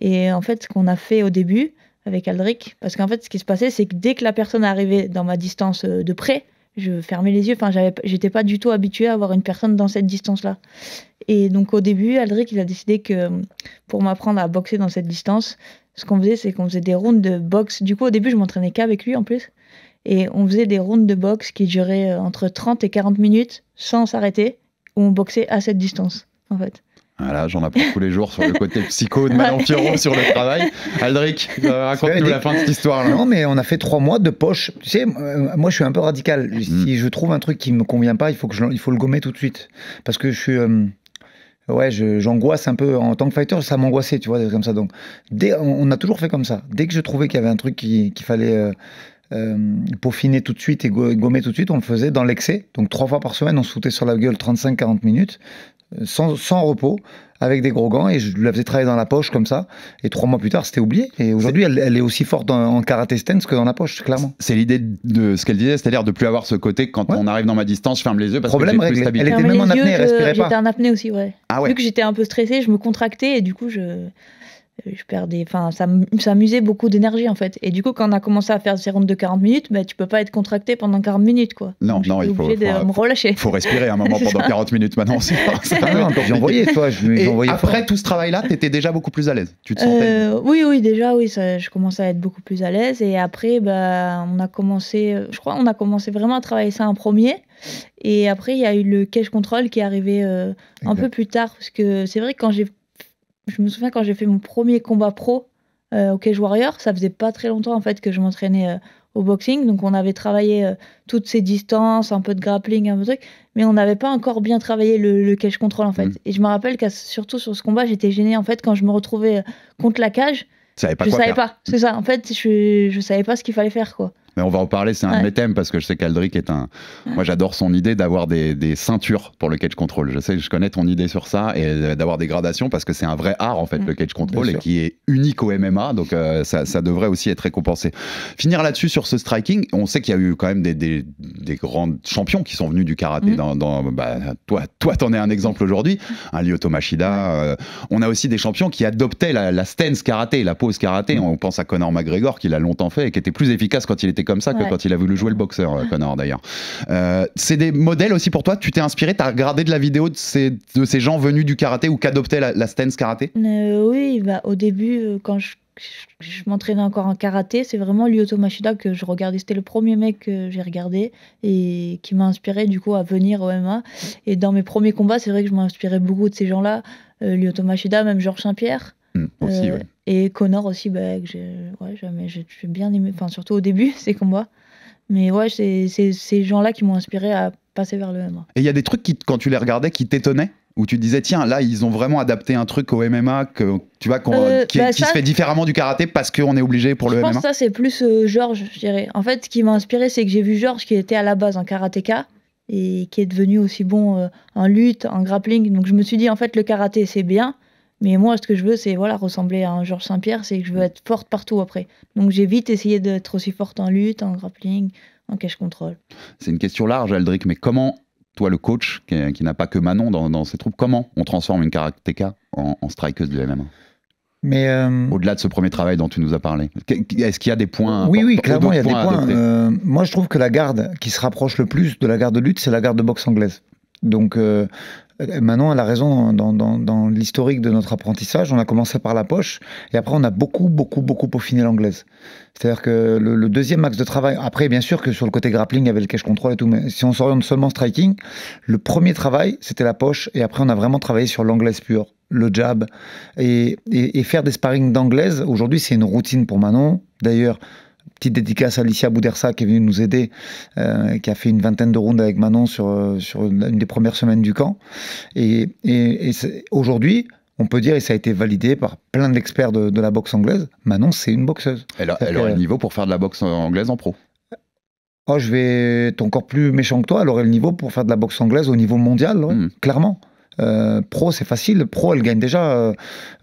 Et en fait, ce qu'on a fait au début avec Aldric, parce qu'en fait, ce qui se passait, c'est que dès que la personne arrivait dans ma distance de près, je fermais les yeux. Enfin, j'étais pas du tout habituée à avoir une personne dans cette distance-là. Et donc, au début, Aldric, il a décidé que euh, pour m'apprendre à boxer dans cette distance, ce qu'on faisait, c'est qu'on faisait des rounds de boxe. Du coup, au début, je m'entraînais qu'avec lui en plus. Et on faisait des rounds de boxe qui duraient euh, entre 30 et 40 minutes sans s'arrêter, où on boxait à cette distance, en fait. Voilà, j'en apprends tous les jours sur le côté psycho de Manon Fiorot sur le travail. Aldric, euh, raconte-nous la fin de cette histoire-là. Non, mais on a fait trois mois de poche. Tu sais, euh, moi, je suis un peu radical. Mm. Si je trouve un truc qui me convient pas, il faut que je, il faut le gommer tout de suite, parce que je suis. euh, Ouais, j'angoisse un peu en tant que fighter, ça m'angoissait, tu vois, comme ça. Donc, dès, on, on a toujours fait comme ça. Dès que je trouvais qu'il y avait un truc qui- qu'il fallait euh, peaufiner tout de suite et go- gommer tout de suite, on le faisait dans l'excès. Donc, trois fois par semaine, on se foutait sur la gueule 35-40 minutes, sans, sans repos, avec des gros gants, et je la faisais travailler dans la poche comme ça. Et trois mois plus tard, c'était oublié. Et aujourd'hui, elle, elle est aussi forte en, en karaté stance que dans la poche, clairement. C'est l'idée de ce qu'elle disait, c'est-à-dire de plus avoir ce côté quand on arrive dans ma distance, je ferme les yeux parce Problème que plus réglé. stabilité. Elle était même en apnée, elle je- respirait pas. J'étais en apnée aussi, ouais. Ah ouais. Vu que j'étais un peu stressée, je me contractais et du coup, je, je perdais. Enfin, ça, ça amusait beaucoup d'énergie en fait. Et du coup, quand on a commencé à faire ces rondes de 40 minutes, bah, tu peux pas être contracté pendant 40 minutes quoi. Non, Donc, non, il faut, obligée de faut- me relâcher. faut respirer un moment [LAUGHS] pendant ça. 40 minutes maintenant. c'est envoyé, toi, je me- Et j'ai envoyé après fort. tout ce travail-là, t'étais déjà beaucoup plus à l'aise. Tu te sentais. Euh, oui, oui, déjà, oui, ça, je commençais à être beaucoup plus à l'aise. Et après, bah, on a commencé, je crois, on a commencé vraiment à travailler ça en premier. Et après, il y a eu le cache control qui est arrivé euh, un peu plus tard. Parce que c'est vrai que quand j'ai. Je me souviens quand j'ai fait mon premier combat pro euh, au Cage Warrior, ça faisait pas très longtemps en fait que je m'entraînais euh, au boxing. Donc on avait travaillé euh, toutes ces distances, un peu de grappling, un peu de truc. Mais on n'avait pas encore bien travaillé le, le cage control en fait. Mm. Et je me rappelle que surtout sur ce combat, j'étais gênée en fait quand je me retrouvais contre la cage. Savais pas je quoi savais faire. pas, c'est ça. En fait, je, je savais pas ce qu'il fallait faire, quoi. Mais on va en parler, c'est un de Ouais. mes thèmes parce que je sais qu'Aldric est un. Moi, j'adore son idée d'avoir des, des ceintures pour le cage control. Je sais, je connais ton idée sur ça et d'avoir des gradations parce que c'est un vrai art en fait Mm. le cage control Bien et sûr. qui est unique au MMA, donc euh, ça, ça devrait aussi être récompensé. Finir là-dessus sur ce striking, on sait qu'il y a eu quand même des, des, des grands champions qui sont venus du karaté. Mm. Dans, dans- bah, toi, toi, t'en es un exemple aujourd'hui, un Lyoto Machida. euh, on a aussi des champions qui adoptaient la, la stance karaté, la pose karaté. Mm. On pense à Conor McGregor qui l'a longtemps fait et qui était plus efficace quand il était comme ça que Ouais. quand il a voulu jouer le boxeur, euh, Conor d'ailleurs. Euh, c'est des modèles aussi pour toi Tu t'es inspiré T'as regardé de la vidéo de ces, de ces gens venus du karaté ou qui adoptaient la, la stance karaté? Euh, oui, bah, au début, quand je, je, je m'entraînais encore en karaté, c'est vraiment Lyoto Machida que je regardais. C'était le premier mec que j'ai regardé et qui m'a inspiré du coup à venir au MMA. Et dans mes premiers combats, c'est vrai que je m'inspirais beaucoup de ces gens-là. Euh, Lyoto Machida, même Georges Saint-Pierre. Aussi, Euh, ouais. Et Connor aussi, bah, que j'ai ouais, j'ai bien aimé, enfin surtout au début, [LAUGHS] ces combats. Mais ouais, c'est ces gens-là qui m'ont inspiré à passer vers le MMA. Et il y a des trucs qui, quand tu les regardais qui t'étonnaient? Où tu disais, tiens, là, ils ont vraiment adapté un truc au MMA que, tu vois, qu'on- Euh, qui, bah, qui ça- se fait différemment du karaté parce qu'on est obligé pour le je pense MMA que ça, c'est plus euh, Georges, je dirais. En fait, ce qui m'a inspiré, c'est que j'ai vu Georges qui était à la base un karatéka et qui est devenu aussi bon euh, en lutte, en grappling. Donc je me suis dit, en fait, le karaté, c'est bien. Mais moi, ce que je veux, c'est voilà, ressembler à un Georges Saint-Pierre, c'est que je veux être forte partout après. Donc j'ai vite essayé d'être aussi forte en lutte, en grappling, en cache contrôle. C'est une question large, Aldric, mais comment, toi, le coach, qui, qui n'a pas que Manon dans, dans ses troupes, comment on transforme une karatéka en, en strikeuse de MMA Mais euh, Au-delà de ce premier travail dont tu nous as parlé. Est-ce qu'il y a des points oui, oui, clairement, il y a des points. Euh, moi, je trouve que la garde qui se rapproche le plus de la garde de lutte, c'est la garde de boxe anglaise. Donc, euh, Manon, elle a raison dans, l'historique de notre apprentissage. On a commencé par la poche et après, on a beaucoup, beaucoup, beaucoup peaufiné l'anglaise. C'est-à-dire que le, deuxième axe de travail, après, bien sûr que sur le côté grappling, il y avait le cache control et tout, mais si on s'oriente seulement striking, le premier travail, c'était la poche et après, on a vraiment travaillé sur l'anglaise pure, le jab et, et- et faire des sparring d'anglaise. Aujourd'hui, c'est une routine pour Manon. D'ailleurs, Petite dédicace à Alicia Boudersa qui est venue nous aider, euh, qui a fait une vingtaine de rounds avec Manon sur, euh, sur une des premières semaines du camp. Et, et- et c'est- aujourd'hui, on peut dire, et ça a été validé par plein d'experts de, de la boxe anglaise, Manon, c'est une boxeuse. Elle, a- elle aurait le niveau pour faire de la boxe anglaise en pro. Oh, je vais être encore plus méchant que toi, elle aurait le niveau pour faire de la boxe anglaise au niveau mondial, ouais, Mm. clairement. Euh, pro, c'est facile. Pro, elle gagne déjà, euh,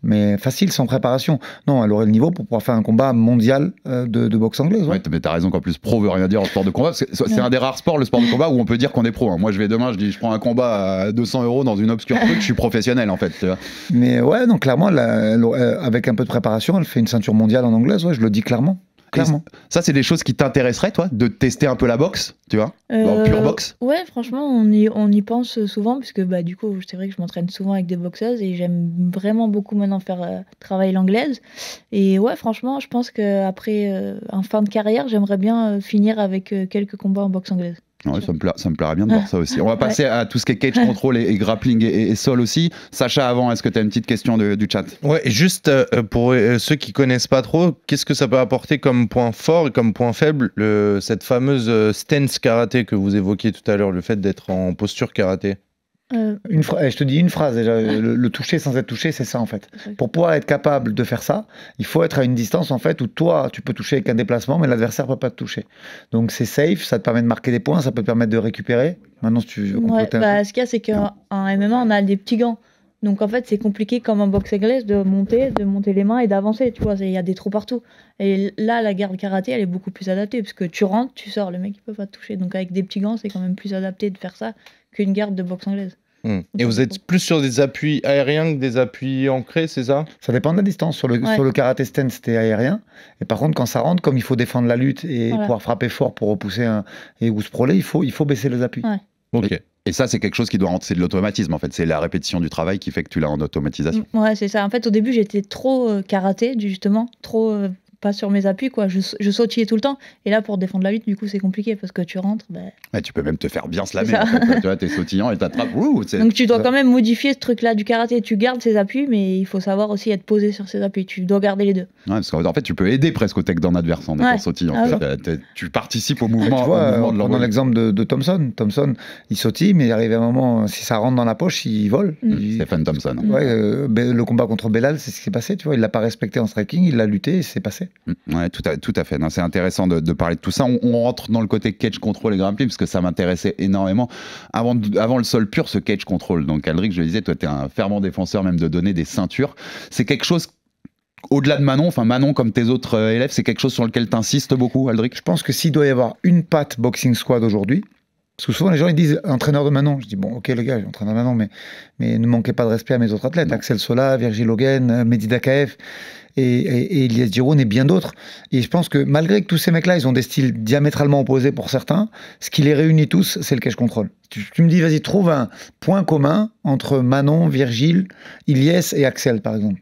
mais facile sans préparation. Non, elle aurait le niveau pour pouvoir faire un combat mondial euh, de, de boxe anglaise. ouais. Ouais, mais t'as raison qu'en plus pro veut rien dire en sport de combat. C'est un des rares sports, le sport de combat, où on peut dire qu'on est pro. hein. Moi, je vais demain, je dis, je prends un combat à 200 euros dans une obscure truc, je suis professionnel en fait. tu vois. Mais ouais, donc clairement, elle elle avec un peu de préparation, elle fait une ceinture mondiale en anglaise, ouais, je le dis clairement. Clairement. Ça, c'est des choses qui t'intéresseraient, toi, de tester un peu la boxe, tu vois, en Euh, pure boxe? Ouais, franchement, on y, on y pense souvent, puisque bah, du coup, c'est vrai que je m'entraîne souvent avec des boxeuses et j'aime vraiment beaucoup maintenant faire euh, travailler l'anglaise. Et ouais, franchement, je pense qu'après, euh, en fin de carrière, j'aimerais bien euh, finir avec quelques combats en boxe anglaise. Ouais, ça, me pla- ça me plairait bien de voir ça aussi. On va passer à tout ce qui est cage control et, et grappling et, et sol aussi. Sacha, avant, est-ce que tu as une petite question de- du chat? Ouais, et juste euh, pour euh, ceux qui connaissent pas trop, qu'est-ce que ça peut apporter comme point fort et comme point faible, le, cette fameuse euh, stance karaté que vous évoquiez tout à l'heure, le fait d'être en posture karaté? Euh, Une fra- eh, je te dis une phrase déjà, le, le toucher sans être touché, c'est ça en fait. Pour pouvoir être capable de faire ça, il faut être à une distance en fait où toi tu peux toucher avec un déplacement, mais l'adversaire peut pas te toucher. Donc c'est safe, ça te permet de marquer des points, ça peut te permettre de récupérer. Maintenant, si tu veux Ouais, bah, ce qu'il y a, c'est qu'en en MMA, on a des petits gants. Donc en fait, c'est compliqué comme en boxe anglaise de monter, de monter les mains et d'avancer. Tu vois, il y a des trous partout. Et là, la garde karaté, elle est beaucoup plus adaptée parce que tu rentres, tu sors, le mec il peut pas te toucher. Donc avec des petits gants, c'est quand même plus adapté de faire ça qu'une garde de boxe anglaise. Hmm. Et vous êtes plus sur des appuis aériens que des appuis ancrés, c'est ça? Ça dépend de la distance. Sur le, Ouais. sur le karaté stand, c'était aérien. Et par contre, quand ça rentre, comme il faut défendre la lutte et Voilà. pouvoir frapper fort pour repousser un, et ou se proler, il faut, il faut baisser les appuis. Ouais. Ok. Et ça, c'est quelque chose qui doit rentrer, c'est de l'automatisme en fait. C'est la répétition du travail qui fait que tu l'as en automatisation. Ouais, c'est ça. En fait, au début, j'étais trop euh, karaté, justement, trop euh, pas sur mes appuis, quoi. Je, je sautillais tout le temps. Et là, pour défendre la lutte, du coup, c'est compliqué parce que tu rentres. bah, Ouais, tu peux même te faire bien slammer. En fait. [LAUGHS] tu vois, t'es sautillant et t'attrapes. Donc tu dois quand même modifier ce truc-là du karaté. Tu gardes ses appuis, mais il faut savoir aussi être posé sur ses appuis. Tu dois garder les deux. Ouais, parce qu'en fait, tu peux aider presque au tech d'un adversaire en étant Ouais. sautillant. Ah t'as- Tu participes au mouvement, Tu au mouvement l'envol. l'exemple de, de Thompson. Thompson, il sautille, mais il arrive à un moment, si ça rentre dans la poche, il vole. Mm. Il- Stephen Thompson. Ouais, euh, le combat contre Belal, c'est ce qui s'est passé, tu vois. Il l'a pas respecté en striking, il l'a lutté et c'est passé. Mm, Ouais, tout à, tout à fait. C'est intéressant de, parler de tout ça. On, rentre dans le côté cage control et grappling parce que ça m'intéressait énormément. Avant, avant le sol pur, ce cage control. Donc, Aldric, je le disais, toi, tu es un fervent défenseur même de donner des ceintures. C'est quelque chose, au-delà de Manon, enfin Manon comme tes autres euh, élèves, c'est quelque chose sur lequel tu insistes beaucoup, Aldric Je pense que s'il doit y avoir une patte boxing squad aujourd'hui, parce que souvent les gens ils disent entraîneur de Manon. Je dis bon, ok les gars, entraîneur de Manon, mais, mais ne manquez pas de respect à mes autres athlètes. Non. Axel Sola, Virgil Hogan, euh, Mehdi Dakaev et, et, et Elias et bien d'autres. Et je pense que malgré que tous ces mecs-là, ils ont des styles diamétralement opposés pour certains, ce qui les réunit tous, c'est le cash control. Tu, tu me dis, vas-y, trouve un point commun entre Manon, Virgile, Ilyes et Axel, par exemple.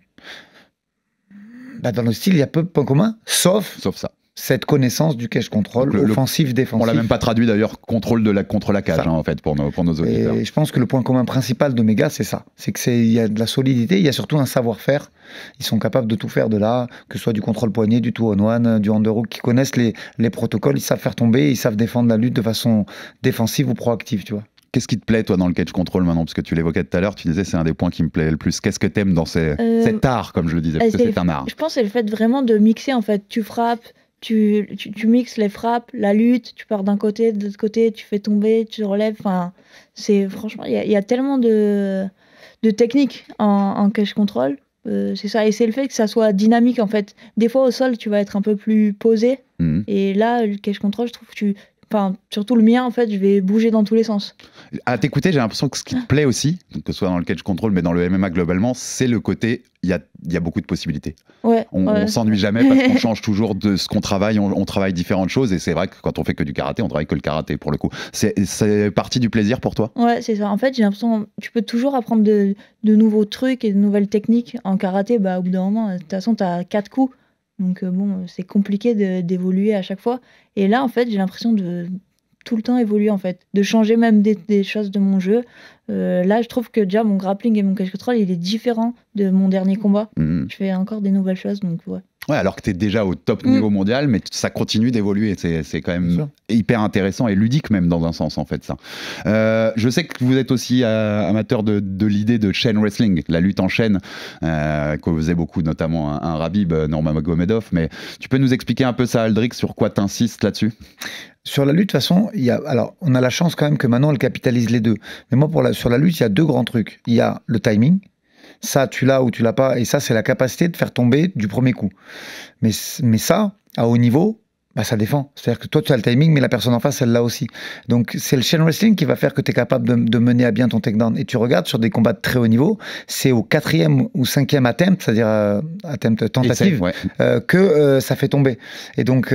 Bah, dans le style, il y a peu de points communs, sauf Sauf ça. Cette connaissance du cash control, Donc le- le- offensif, défensif. On l'a même pas traduit d'ailleurs, contrôle de la, contre la cage, hein, en fait, pour nos, pour nos auditeurs. Et je pense que le point commun principal de mes gars, c'est ça. C'est que c'est il y a de la solidité, il y a surtout un savoir-faire. Ils sont capables de tout faire de là, que ce soit du contrôle poignet, du two on one, du underhook, qui connaissent les, les protocoles, ils savent faire tomber, ils savent défendre la lutte de façon défensive ou proactive, tu vois. Qu'est-ce qui te plaît, toi, dans le catch control maintenant? Parce que tu l'évoquais tout à l'heure, tu disais c'est un des points qui me plaît le plus. Qu'est-ce que t'aimes dans ces- Euh, cet art, comme je le disais? Parce que c'est- c'est un art. Je pense que c'est le fait vraiment de mixer en fait. Tu frappes, tu, tu, tu mixes les frappes, la lutte, tu pars d'un côté, de l'autre côté, tu fais tomber, tu relèves. Enfin, c'est franchement, il y, y a tellement de, de techniques en, en cache control. Euh, c'est ça, et c'est le fait que ça soit dynamique en fait. Des fois au sol, tu vas être un peu plus posé, Mhm. et là, le cache control, je trouve que tu. Enfin, surtout le mien, en fait, je vais bouger dans tous les sens. À t'écouter, j'ai l'impression que ce qui te plaît aussi, que ce soit dans le catch control, mais dans le MMA globalement, c'est le côté, il y a, y a beaucoup de possibilités. Ouais. On, ouais. s'ennuie jamais parce qu'on [LAUGHS] change toujours de ce qu'on travaille, on, on travaille différentes choses, et c'est vrai que quand on fait que du karaté, on travaille que le karaté pour le coup. C'est c'est partie du plaisir pour toi? Ouais, c'est ça. En fait, j'ai l'impression tu peux toujours apprendre de, de nouveaux trucs et de nouvelles techniques. En karaté, bah, au bout d'un moment, de toute façon, tu as quatre coups. Donc, euh, bon, c'est compliqué de- d'évoluer à chaque fois. Et là, en fait, j'ai l'impression de tout le temps évoluer, en fait. De changer même des, des choses de mon jeu. Euh, là, je trouve que déjà, mon grappling et mon catch control, il est différent de mon dernier combat. Mhm. Je fais encore des nouvelles choses, donc ouais. Ouais, alors que tu es déjà au top Mm. niveau mondial, mais ça continue d'évoluer. C'est c'est quand même hyper intéressant et ludique même dans un sens en fait ça. Euh, je sais que vous êtes aussi euh, amateur de, de l'idée de chain wrestling, la lutte en chaîne, euh, que faisait beaucoup notamment un, un Rabib, euh, Norman Magomedov. Mais tu peux nous expliquer un peu ça, Aldric, sur quoi t'insistes là-dessus? Sur la lutte, de toute façon, il y a, alors, on a la chance quand même que maintenant, elle capitalise les deux. Mais moi, pour la, sur la lutte, il y a deux grands trucs. Il y a le timing. Ça, tu l'as ou tu l'as pas. Et ça, c'est la capacité de faire tomber du premier coup. Mais, mais ça, à haut niveau, bah, ça défend. C'est-à-dire que toi, tu as le timing, mais la personne en face, elle l'a aussi. Donc, c'est le chain wrestling qui va faire que tu es capable de, de mener à bien ton takedown. Et tu regardes sur des combats de très haut niveau, c'est au quatrième ou cinquième attempt, c'est-à-dire euh, attempt, tentative, ouais. euh, que euh, ça fait tomber. Et donc,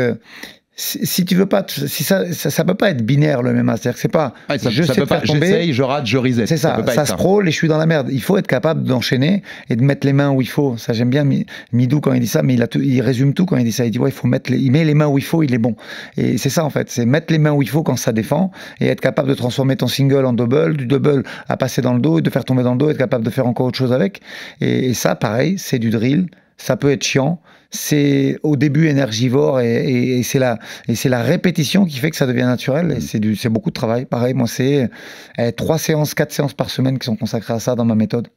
si, si tu veux pas, si ça, ça, ça peut pas être binaire le MMA, c'est-à-dire que c'est pas, Ouais, ça, je ça sais peut pas, j'essaye, je rate, je reset. C'est ça, ça, se prôle et je suis dans la merde. Il faut être capable d'enchaîner et de mettre les mains où il faut. Ça, j'aime bien Mi- Midou quand il dit ça, mais il, a tout- il résume tout quand il dit ça. Il dit, ouais, il faut mettre les, il met les mains où il faut, il est bon. Et c'est ça, en fait. C'est mettre les mains où il faut quand ça défend et être capable de transformer ton single en double, du double à passer dans le dos et de faire tomber dans le dos, être capable de faire encore autre chose avec. Et, et ça, pareil, c'est du drill. Ça peut être chiant. C'est au début énergivore et, et- et c'est la, et c'est la répétition qui fait que ça devient naturel. Et c'est du, c'est beaucoup de travail. Pareil, moi, c'est eh, trois séances, quatre séances par semaine qui sont consacrées à ça dans ma méthode.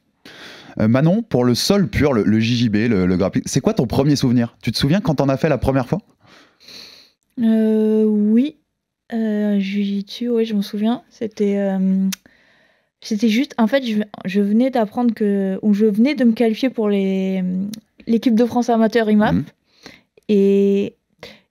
Euh, Manon, pour le sol pur, le, le JJB, le, le grappling, c'est quoi ton premier souvenir? Tu te souviens quand t'en as fait la première fois? Euh, oui, euh, Jiu-Jitsu, oui, je me souviens. C'était, euh, c'était juste, en fait, je, je venais d'apprendre que, ou je venais de me qualifier pour les, l'équipe de France amateur IMAP, Mhm. et,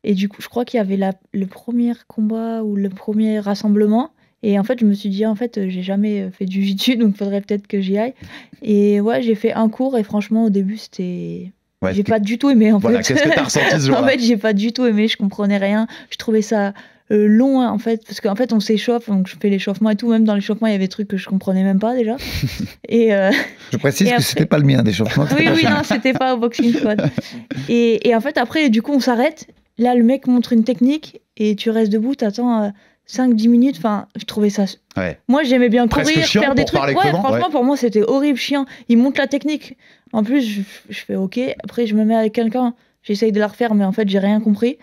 et du coup, je crois qu'il y avait la, le premier combat ou le premier rassemblement. Et en fait, je me suis dit, en fait, euh, j'ai jamais fait du jiu-jitsu, [LAUGHS] donc faudrait peut-être que j'y aille. Et ouais, j'ai fait un cours, et franchement, au début, c'était. Ouais, j'ai pas du tout aimé, en Voilà, fait. qu'est-ce que t'as ressenti ce [LAUGHS] En fait, j'ai pas du tout aimé, je comprenais rien. Je trouvais ça euh, long, hein, en fait, parce qu'en fait, on s'échauffe, donc je fais l'échauffement et tout. Même dans l'échauffement, il y avait des trucs que je comprenais même pas déjà. [LAUGHS] et euh, Je précise Et que après- c'était pas le mien d'échauffement. oui, oui, non, c'était pas au boxing squad. [LAUGHS] Et, et en fait, après, du coup, on s'arrête. Là, le mec montre une technique et tu restes debout, t'attends euh, 5-10 minutes. Enfin, je trouvais ça. Ouais. Moi, j'aimais bien courir, chiant faire des pour trucs. Ouais, franchement, ouais. pour moi, c'était horrible, chiant. Il montre la technique. En plus, je, je fais OK. Après, je me mets avec quelqu'un. J'essaye de la refaire, mais en fait, j'ai rien compris.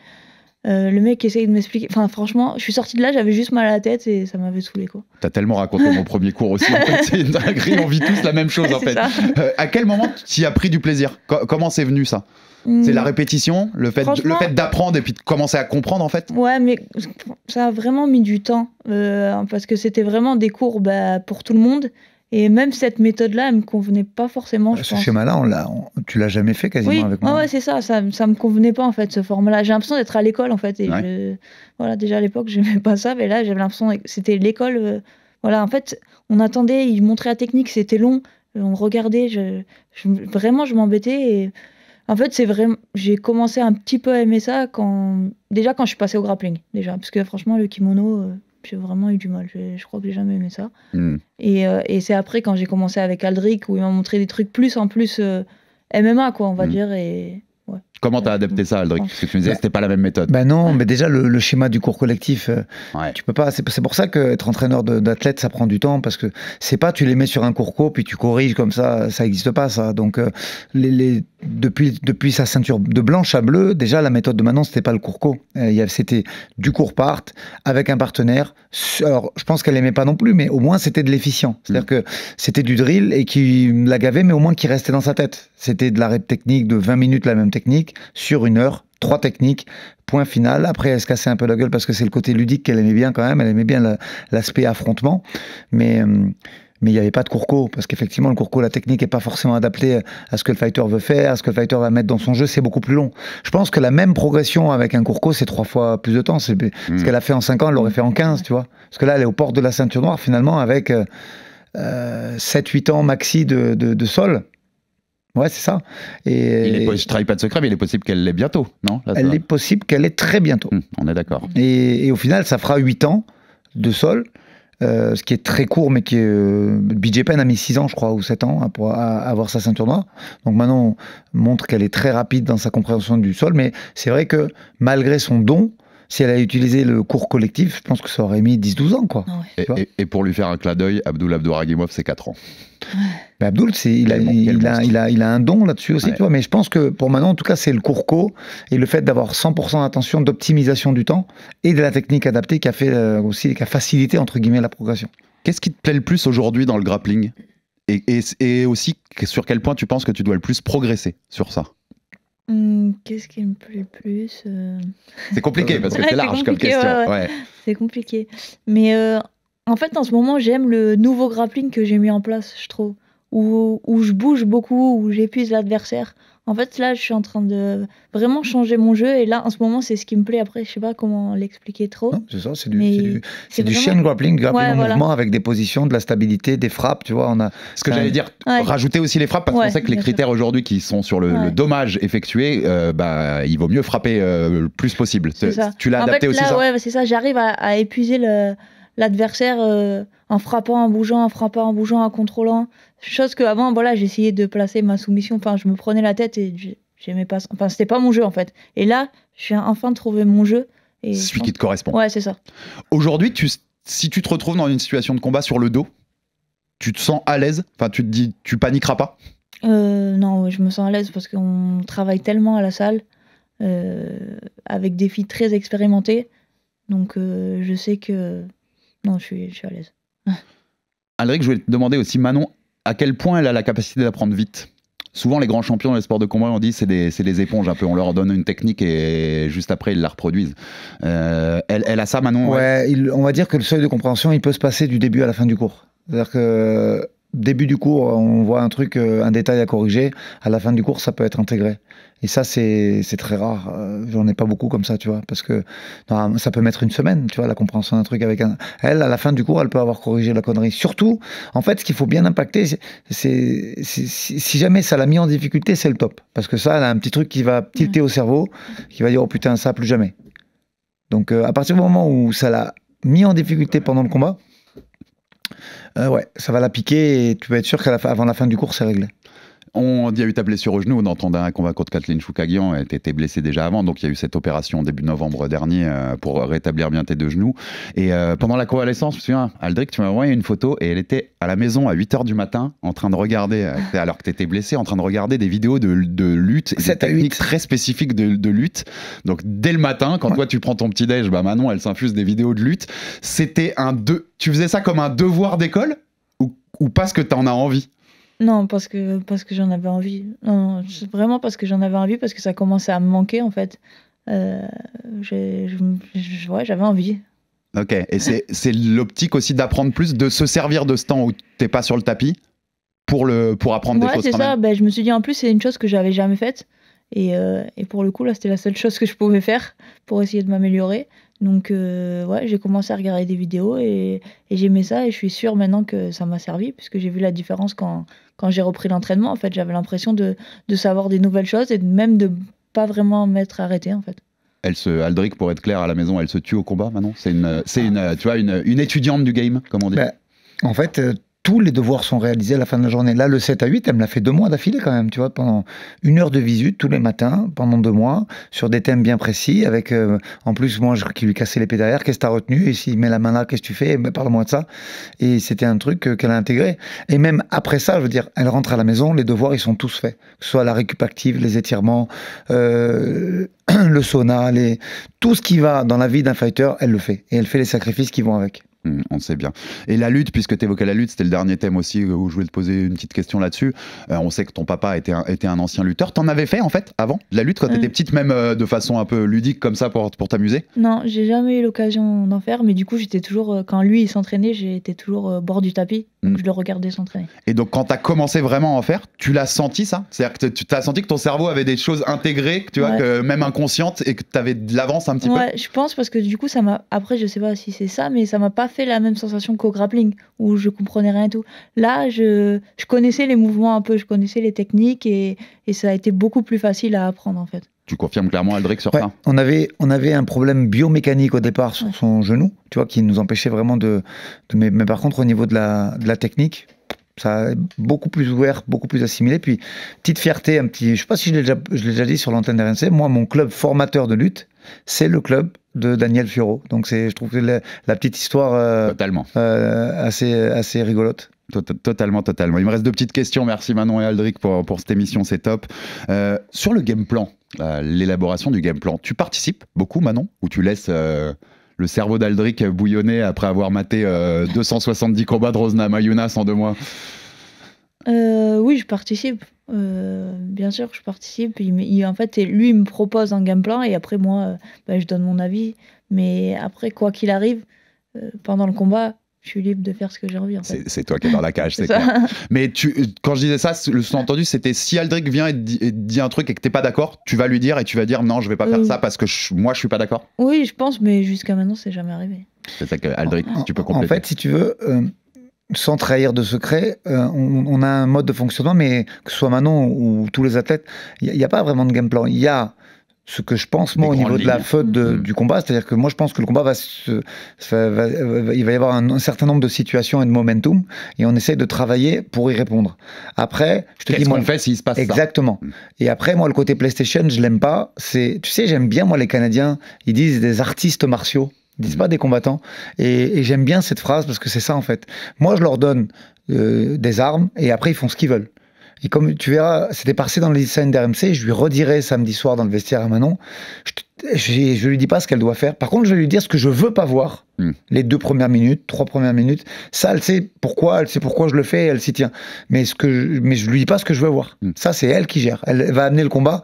Euh, le mec essaye de m'expliquer. Enfin, franchement, je suis sortie de là, j'avais juste mal à la tête et ça m'avait saoulé, quoi. T'as tellement raconté mon [LAUGHS] premier cours aussi. En fait, c'est une dinguerie. On vit tous la même chose en fait. Euh, à quel moment tu y as pris du plaisir? Co- Comment c'est venu ça? C'est la répétition, le fait, le fait d'apprendre et puis de commencer à comprendre en fait? Ouais, mais ça a vraiment mis du temps euh, parce que c'était vraiment des cours bah, pour tout le monde. Et même cette méthode-là, elle me convenait pas forcément, je Ce schéma-là, on l'a, tu l'as jamais fait quasiment Oui, avec moi. ouais, c'est ça, ça. Ça me convenait pas en fait, ce format-là. J'ai l'impression d'être à l'école en fait. Et Ouais. je- voilà, déjà à l'époque, [LAUGHS] j'aimais pas ça, mais là, j'avais l'impression que c'était l'école. euh, Voilà, en fait, on attendait, ils montraient la technique, c'était long. euh, On regardait, je, je- vraiment, je m'embêtais. Et en fait, c'est vraiment. J'ai commencé un petit peu à aimer ça quand. Déjà, quand je suis passée au grappling. Déjà, parce que franchement, le kimono, euh, j'ai vraiment eu du mal. Je, je crois que j'ai jamais aimé ça. Hmm. Et, euh, et c'est après quand j'ai commencé avec Aldric où il m'a montré des trucs plus en plus euh, MMA quoi on va Mm. dire et ouais. Comment t'as adapté ça, Aldric Parce que tu me disais que c'était pas la même méthode. Ben non, mais déjà le, le schéma du cours collectif, euh, Ouais. tu peux pas. C'est pour ça que être entraîneur d'athlète, ça prend du temps parce que c'est pas tu les mets sur un cours co puis tu corriges comme ça, ça existe pas ça. Donc euh, les, les- depuis depuis sa ceinture de blanche à bleu, déjà la méthode de Manon c'était pas le cours co, Euh, il y avait- c'était du cours part avec un partenaire. Alors je pense qu'elle aimait pas non plus, mais au moins c'était de l'efficient. C'est-à-dire que c'était du drill et qui la gavait, mais au moins qui restait dans sa tête. C'était de la rep technique de 20 minutes la même technique sur une heure, trois techniques, point final. Après, elle se cassait un peu la gueule parce que c'est le côté ludique qu'elle aimait bien quand même. Elle aimait bien la- l'aspect affrontement, mais euh, mais il n'y avait pas de courco parce qu'effectivement le courco, la technique est pas forcément adaptée à ce que le fighter veut faire, à ce que le fighter va mettre dans son jeu. C'est beaucoup plus long. Je pense que la même progression avec un courco, c'est trois fois plus de temps. C'est ce qu'elle a fait en 5 ans, elle l'aurait fait en 15, tu vois. Parce que là, elle est aux portes de la ceinture noire finalement avec euh, euh, 7-8 ans maxi de, de, de sol. Ouais, c'est ça. Et, Il est je trahis pas de secret, mais il est possible qu'elle l'ait bientôt, non Là, elle est possible qu'elle ait très bientôt. Hum, On est d'accord. Et, et au final, ça fera 8 ans de sol, euh, ce qui est très court, mais qui est. Euh, BJ Penn a mis 6 ans, je crois, ou 7 ans hein, pour a- avoir sa ceinture noire. Donc maintenant, on montre qu'elle est très rapide dans sa compréhension du sol, mais c'est vrai que malgré son don, si elle a utilisé le cours collectif, je pense que ça aurait mis 10-12 ans, quoi. Ah Et, Tu vois et- et pour lui faire un clin d'œil, Abdul Abdouragimov, c'est 4 ans. Mais Abdul, c'est, il, a, Quel mon- il, quel a, monstre. il, a, il a un don là-dessus aussi, Ouais. tu vois. Mais je pense que pour maintenant, en tout cas, c'est le cours co et le fait d'avoir 100% d'attention, d'optimisation du temps et de la technique adaptée qui a fait euh, aussi, qui a facilité entre guillemets la progression. Qu'est-ce qui te plaît le plus aujourd'hui dans le grappling? Et, et- et aussi, sur quel point tu penses que tu dois le plus progresser sur ça? Hum, Qu'est-ce qui me plaît plus euh, C'est compliqué parce que c'est large comme question. ouais, ouais. Ouais. C'est compliqué. Mais euh, en fait, en ce moment, j'aime le nouveau grappling que j'ai mis en place, je trouve. Où, où je bouge beaucoup, où j'épuise l'adversaire. En fait, là, je suis en train de vraiment changer mon jeu. Et là, en ce moment, c'est ce qui me plaît. Après, je sais pas comment l'expliquer trop. C'est ça, c'est du, Mais c'est du, c'est du vraiment- chain grappling, du grappling Ouais, en voilà. mouvement avec des positions, de la stabilité, des frappes, tu vois. On a Ce que j'allais dire, Ouais. rajouter aussi les frappes parce Ouais, qu'on sait que les critères aujourd'hui qui sont sur le, Ouais. le dommage effectué, euh, bah, il vaut mieux frapper euh, le plus possible. C'est ça. Tu l'as en adapté fait, aussi là, ça ouais, c'est ça. J'arrive à, à épuiser le- l'adversaire euh, en frappant, en bougeant, en frappant, en bougeant, en contrôlant. Chose que avant, voilà, j'essayais de placer ma soumission. Enfin, je me prenais la tête et j'ai- j'aimais pas. Enfin, c'était pas mon jeu en fait. Et là, je suis enfin de trouver mon jeu. Et Celui qui te correspond. Ouais, c'est ça. Aujourd'hui, tu, si tu te retrouves dans une situation de combat sur le dos, tu te sens à l'aise? Enfin, tu te dis, tu paniqueras pas? Euh, non, je me sens à l'aise parce qu'on travaille tellement à la salle euh, avec des filles très expérimentées. Donc, euh, je sais que. Non, je suis, je suis à l'aise. [LAUGHS] Aldric, je voulais te demander aussi, Manon, à quel point elle a la capacité d'apprendre vite? Souvent, les grands champions dans les sports de combat, on dit c'est des, c'est des éponges un peu. On leur donne une technique et juste après, ils la reproduisent. Euh, elle, elle a ça, Manon? Ouais, il- on va dire que le seuil de compréhension, il peut se passer du début à la fin du cours. C'est-à-dire que début du cours, on voit un truc, euh, un détail à corriger. À la fin du cours, ça peut être intégré. Et ça, c'est très rare. Euh, J'en ai pas beaucoup comme ça, tu vois, parce que non, ça peut mettre une semaine, tu vois, la compréhension d'un truc avec un. Elle, à la fin du cours, elle peut avoir corrigé la connerie. Surtout, en fait, ce qu'il faut bien impacter, c'est- si jamais ça l'a mis en difficulté, c'est le top, parce que ça, elle a un petit truc qui va tilter au cerveau, qui va dire oh putain, ça plus jamais. Donc, euh, à partir du moment où ça l'a mis en difficulté pendant le combat, euh, ouais, ça va la piquer et tu peux être sûr qu'avant la fin du cours, c'est réglé. On il y a eu ta blessure au genou, on entendait un combat contre Kathleen Choukagian, et t'étais blessé déjà avant, donc il y a eu cette opération début novembre dernier euh, pour rétablir bien tes deux genoux. Et euh, pendant la convalescence, je me souviens, Aldric, tu m'as envoyé une photo et elle était à la maison à 8h du matin en train de regarder, euh, alors que t'étais blessé, en train de regarder des vidéos de, de lutte des 7 à techniques très spécifiques de, de lutte. Donc dès le matin, quand toi tu prends ton petit déj, bah Manon elle s'infuse des vidéos de lutte. C'était un deux. Tu faisais ça comme un devoir d'école ou, ou parce que t'en as envie? Non, parce que, parce que j'en avais envie. Non, vraiment parce que j'en avais envie, parce que ça commençait à me manquer en fait. Euh, j'ai- ouais, j'avais envie. Ok, et c'est l'optique aussi d'apprendre plus, de se servir de ce temps où t'es pas sur le tapis pour, le, pour apprendre des choses c'est ça. Ben, je me suis dit en plus, c'est une chose que j'avais jamais faite. Et, euh, et pour le coup, là, c'était la seule chose que je pouvais faire pour essayer de m'améliorer. Donc, euh, ouais, j'ai commencé à regarder des vidéos et, et j'aimais ça. Et je suis sûre maintenant que ça m'a servi, puisque j'ai vu la différence quand, quand j'ai repris l'entraînement. En fait, j'avais l'impression de, de savoir des nouvelles choses et même de pas vraiment m'être arrêté, en fait. Elle se, Aldric, pour être clair à la maison, elle se tue au combat maintenant C'est une, c'est une, tu vois, une, une étudiante du game, comme on dit. Ben, en fait, euh, tous les devoirs sont réalisés à la fin de la journée. Là, le 7 à 8, elle me l'a fait deux mois d'affilée quand même, tu vois, pendant une heure de visite tous les matins, pendant deux mois, sur des thèmes bien précis, avec, euh, en plus, moi, je, qui lui cassais les derrière, qu'est-ce que t'as retenu, et s'il met la main là, qu'est-ce que tu fais, Ben, parle-moi de ça. Et c'était un truc euh, qu'elle a intégré. Et même après ça, je veux dire, elle rentre à la maison, les devoirs, ils sont tous faits. Que ce soit la récup active, les étirements, euh, [CLEARS THROAT] le sauna, les... tout ce qui va dans la vie d'un fighter, elle le fait. Et elle fait les sacrifices qui vont avec. Hmm, on sait bien. Et la lutte, puisque tu évoquais la lutte, c'était le dernier thème aussi euh, où je voulais te poser une petite question là-dessus. Euh, on sait que ton papa était un, était un ancien lutteur. T'en avais fait en fait avant de la lutte quand Euh. t'étais petite, même euh, de façon un peu ludique comme ça pour, pour t'amuser? Non, j'ai jamais eu l'occasion d'en faire, mais du coup, j'étais toujours, euh, quand lui il s'entraînait, j'étais toujours au bord du tapis, donc Mm. je le regardais s'entraîner. Et donc quand t'as commencé vraiment à en faire, tu l'as senti ça? C'est-à-dire que tu t'as senti que ton cerveau avait des choses intégrées, que tu vois, Ouais. que même inconscientes, et que t'avais de l'avance un petit Ouais, je pense parce que du coup, ça m'a. Après, je sais pas si c'est ça, mais ça m'a pas fait la même sensation qu'au grappling où je comprenais rien et tout. Là, je, je connaissais les mouvements un peu, je connaissais les techniques et, et ça a été beaucoup plus facile à apprendre en fait. Tu confirmes clairement Aldric sur Ouais, ça? on, avait, on avait un problème biomécanique au départ sur son genou, tu vois, qui nous empêchait vraiment de. de- mais, mais par contre, au niveau de la, de la technique, ça beaucoup plus ouvert, beaucoup plus assimilé. Puis, petite fierté, un petit. Je sais pas si je l'ai déjà, dit sur l'antenne d'RNC, moi, mon club formateur de lutte, c'est le club de Daniel Fioro. Donc, c'est, je trouve que la, la petite histoire euh, Totalement. euh, assez, assez rigolote. Tot- Totalement, totalement. Il me reste deux petites questions. Merci Manon et Aldric pour, pour cette émission, c'est top. Euh, sur le game plan, la- l'élaboration du game plan, tu participes beaucoup Manon Ou tu laisses le cerveau d'Aldric bouillonner après avoir maté euh, 270 combats de Rosna Mayunas en deux mois Euh, oui, je participe. Euh, bien sûr, je participe. En fait, lui, il me propose un game plan et après, moi, euh, bah, je donne mon avis. Mais après, quoi qu'il arrive, euh, pendant le combat, je suis libre de faire ce que j'ai envie. En fait. C'est c'est toi qui es dans la cage, c'est clair. Mais tu, quand je disais ça, le sous-entendu, c'était si Aldric vient et dit, et te dit un truc et que t'es pas d'accord, tu vas lui dire et tu vas dire non, je vais pas faire ça parce que je- moi je suis pas d'accord. Oui, je pense, mais jusqu'à maintenant, c'est jamais arrivé. C'est ça que Aldric, tu peux En compléter. fait, si tu veux, euh, sans trahir de secret, euh, on, on a un mode de fonctionnement, mais que ce soit Manon ou tous les athlètes, il n'y a, pas vraiment de game plan. Il y a ce que je pense, moi, Des au niveau de la faute de- Mhm. du combat, c'est-à-dire que moi, je pense que le combat va se. va- va- va- il va y avoir un, un certain nombre de situations et de momentum, et on essaye de travailler pour y répondre. Après, je te dis, Qu'est-ce moi. qu'on fait s'il se passe Exactement. Mm. Et après, moi, le côté PlayStation, je l'aime pas. C'est, tu sais, j'aime bien, moi, les Canadiens, ils disent des artistes martiaux. Ils disent pas des combattants. Et, et j'aime bien cette phrase parce que c'est ça, en fait. Moi, je leur donne euh, des armes et après, ils font ce qu'ils veulent. Et comme tu verras, c'était passé dans les scènes d'RMC, je lui redirai samedi soir dans le vestiaire à Manon. Je, je lui dis pas ce qu'elle doit faire. Par contre, je vais lui dire ce que je veux pas voir. Mm. Les deux premières minutes, trois premières minutes. Ça, elle sait pourquoi, elle sait pourquoi je le fais, elle s'y tient. Mais ce que, je, mais je lui dis pas ce que je veux voir. Mm. Ça, c'est elle qui gère. Elle va amener le combat.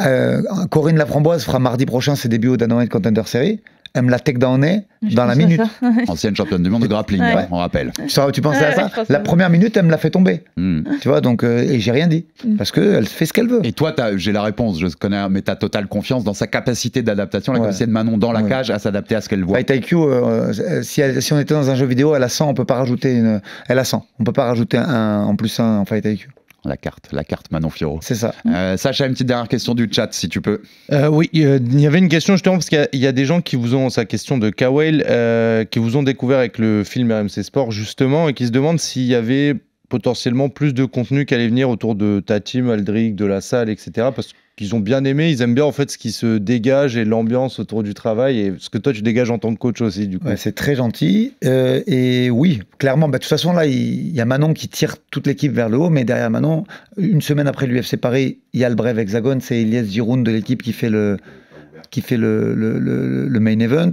Euh, Corinne Laframboise fera mardi prochain ses débuts au Dynamite Contender Series. Elle me la take down Je dans la minute. ça. Ancienne championne du monde de grappling, Ouais. hein, on rappelle. Tu, sais, tu pensais Ouais, à ça pense La première minute, elle me l'a fait tomber. Hmm. Tu vois, donc, euh, et j'ai rien dit. Mm. Parce qu'elle fait ce qu'elle veut. Et toi, j'ai la réponse, je connais, mais t'as totale confiance dans sa capacité d'adaptation, la Ouais. capacité de Manon dans la Ouais. cage à s'adapter à ce qu'elle voit. Fight IQ, euh, euh, si, elle- si on était dans un jeu vidéo, elle a 100, on peut pas rajouter une. Elle a 100. On peut pas rajouter un en plus un en Fight IQ. La carte, la carte Manon Fioro. C'est ça. Euh, Sacha, une petite dernière question du chat, si tu peux. Euh, oui, euh, il y avait une question justement parce qu'il y a- il y, a des gens qui vous ont, sa question de Kawel, euh, qui vous ont découvert avec le film RMC Sport justement et qui se demandent s'il y avait potentiellement plus de contenu qui allait venir autour de ta team, Aldric, de la salle, etc. Parce qu'ils ont bien aimé, ils aiment bien en fait ce qui se dégage et l'ambiance autour du travail et ce que toi tu dégages en tant que coach aussi du coup. C'est très gentil. Euh, et oui, clairement, bah, de toute façon, là, il y, a Manon qui tire toute l'équipe vers le haut, mais derrière Manon, une semaine après l'UFC Paris, il y a le bref hexagone, c'est Elias Giroud de l'équipe qui fait le qui fait le, le, le- le main event.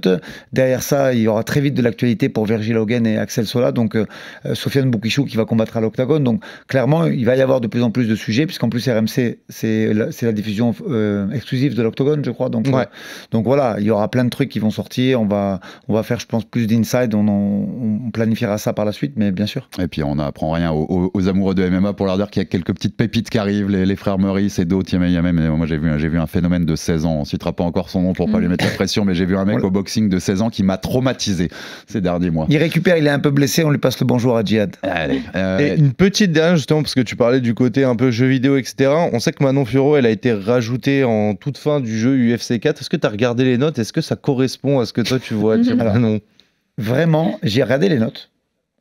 Derrière ça, il y aura très vite de l'actualité pour Virgil Hogan et Axel Sola, donc euh, Sofiane Boukichou qui va combattre à l'octagone. Donc clairement, il va y avoir de plus en plus de sujets, puisqu'en plus RMC, c'est la, la diffusion euh, exclusive de l'octogone, je crois. Donc, Ouais. euh, donc voilà, il y aura plein de trucs qui vont sortir. On va, on va faire, je pense, plus d'inside. On, planifiera ça par la suite, mais bien sûr. Et puis on n'apprend rien aux, aux- aux amoureux de MMA pour leur dire qu'il y a quelques petites pépites qui arrivent, les, les frères Meurice et d'autres. Il y a- même, moi j'ai vu, vu un phénomène de 16 ans, on citera pas encore son nom pour pas Mm. lui mettre la pression, mais j'ai vu un mec Voilà. au boxing de 16 ans qui m'a traumatisé ces derniers mois. Il récupère, il est un peu blessé. On lui passe le bonjour à Djihad. Allez, euh, Et une petite dernière, justement, parce que tu parlais du côté un peu jeu vidéo, etc. On sait que Manon Furo, elle a été rajoutée en toute fin du jeu UFC 4. Est-ce que tu as regardé les notes? Est-ce que ça correspond à ce que toi tu vois, [LAUGHS] Alors, Manon? Vraiment, j'ai regardé les notes.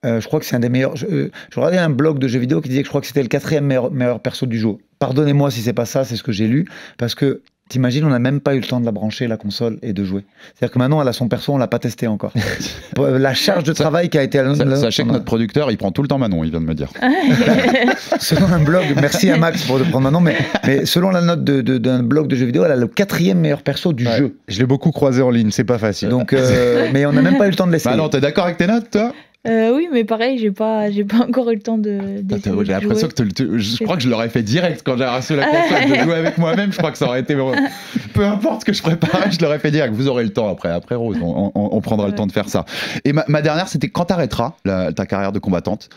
Euh, je crois que c'est un des meilleurs. Je, euh, je regardais un blog de jeux vidéo qui disait que je crois que c'était le quatrième meilleur, meilleur perso du jeu. Pardonnez-moi si c'est pas ça, c'est ce que j'ai lu, parce que t'imagines, on n'a même pas eu le temps de la brancher la console et de jouer. C'est-à-dire que maintenant, elle a son perso, on l'a pas testé encore. [LAUGHS] la charge de travail qui a été. Sa- Sachez que notre producteur, il prend tout le temps Manon, il vient de me dire. [LAUGHS] selon un blog, merci à Max pour le prendre maintenant, mais, mais selon la note de- de- d'un blog de jeux vidéo, elle a le quatrième meilleur perso du jeu. Je l'ai beaucoup croisé en ligne, c'est pas facile. Donc, euh, mais on n'a même pas eu le temps de l'essayer. Manon, t'es d'accord avec tes notes, toi? Euh, oui, mais pareil, j'ai pas, j'ai pas [LAUGHS] encore eu le temps de. J'ai l'impression que je crois que je l'aurais fait direct quand j'ai reçu la console de [LAUGHS] jouer avec moi-même. Je crois que ça aurait été peu importe ce que je préparais, je l'aurais fait direct. Vous aurez le temps après, après Rose, on, on- on prendra le temps de faire ça. Et ma, ma dernière, c'était quand t'arrêteras ta carrière de combattante.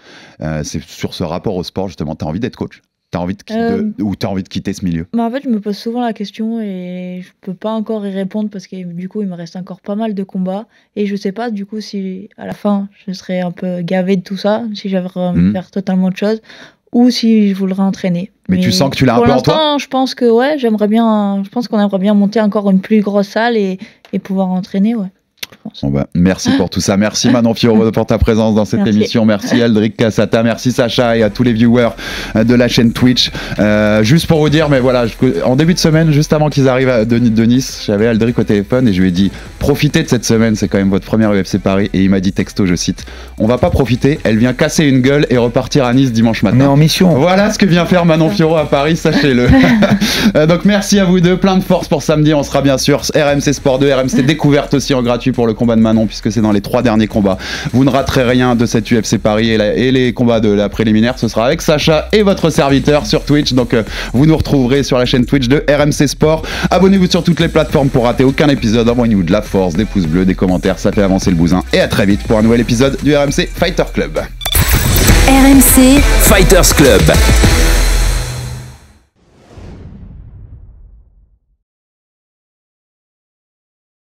Euh, c'est sur ce rapport au sport justement. T'as envie d'être coach? T'as envie de, Euh, ou t'as envie de quitter ce milieu? Mais en fait, je me pose souvent la question et je peux pas encore y répondre parce que du coup, il me reste encore pas mal de combats et je sais pas du coup si à la fin je serais un peu gavé de tout ça, si j'aimerais Mhm. faire totalement autre chose ou si je voudrais entraîner. Mais tu sens que tu l'as un peu en toi? je pense que ouais, j'aimerais bien, je pense qu'on aimerait bien monter encore une plus grosse salle et, et pouvoir entraîner, ouais. Bon bah, merci pour tout ça. Merci Manon Fioro pour ta présence dans cette Merci. émission. Merci Eldrick Cassata. Merci Sacha et à tous les viewers euh, de la chaîne Twitch. Euh, juste pour vous dire, mais voilà, je- en début de semaine, juste avant qu'ils arrivent à- de, de Nice, j'avais Eldrick au téléphone et je lui ai dit profitez de cette semaine, c'est quand même votre première UFC Paris. Et il m'a dit texto, je cite on va pas profiter, elle vient casser une gueule et repartir à Nice dimanche matin. On est en mission. Voilà ce que vient faire Manon Fioro à Paris, sachez-le. [LAUGHS] Euh, Donc merci à vous deux, plein de force pour samedi. On sera bien sûr RMC Sport 2, RMC découverte aussi en gratuit pour le combat de Manon, puisque c'est dans les trois derniers combats. Vous ne raterez rien de cette UFC Paris et, la- et les combats de la préliminaire. Ce sera avec Sacha et votre serviteur sur Twitch. Donc euh, vous nous retrouverez sur la chaîne Twitch de RMC Sport. Abonnez-vous sur toutes les plateformes pour rater aucun épisode. Envoyez-nous de la force, des pouces bleus, des commentaires, ça fait avancer le bousin. Et à très vite pour un nouvel épisode du RMC Fighter Club. RMC Fighters Club.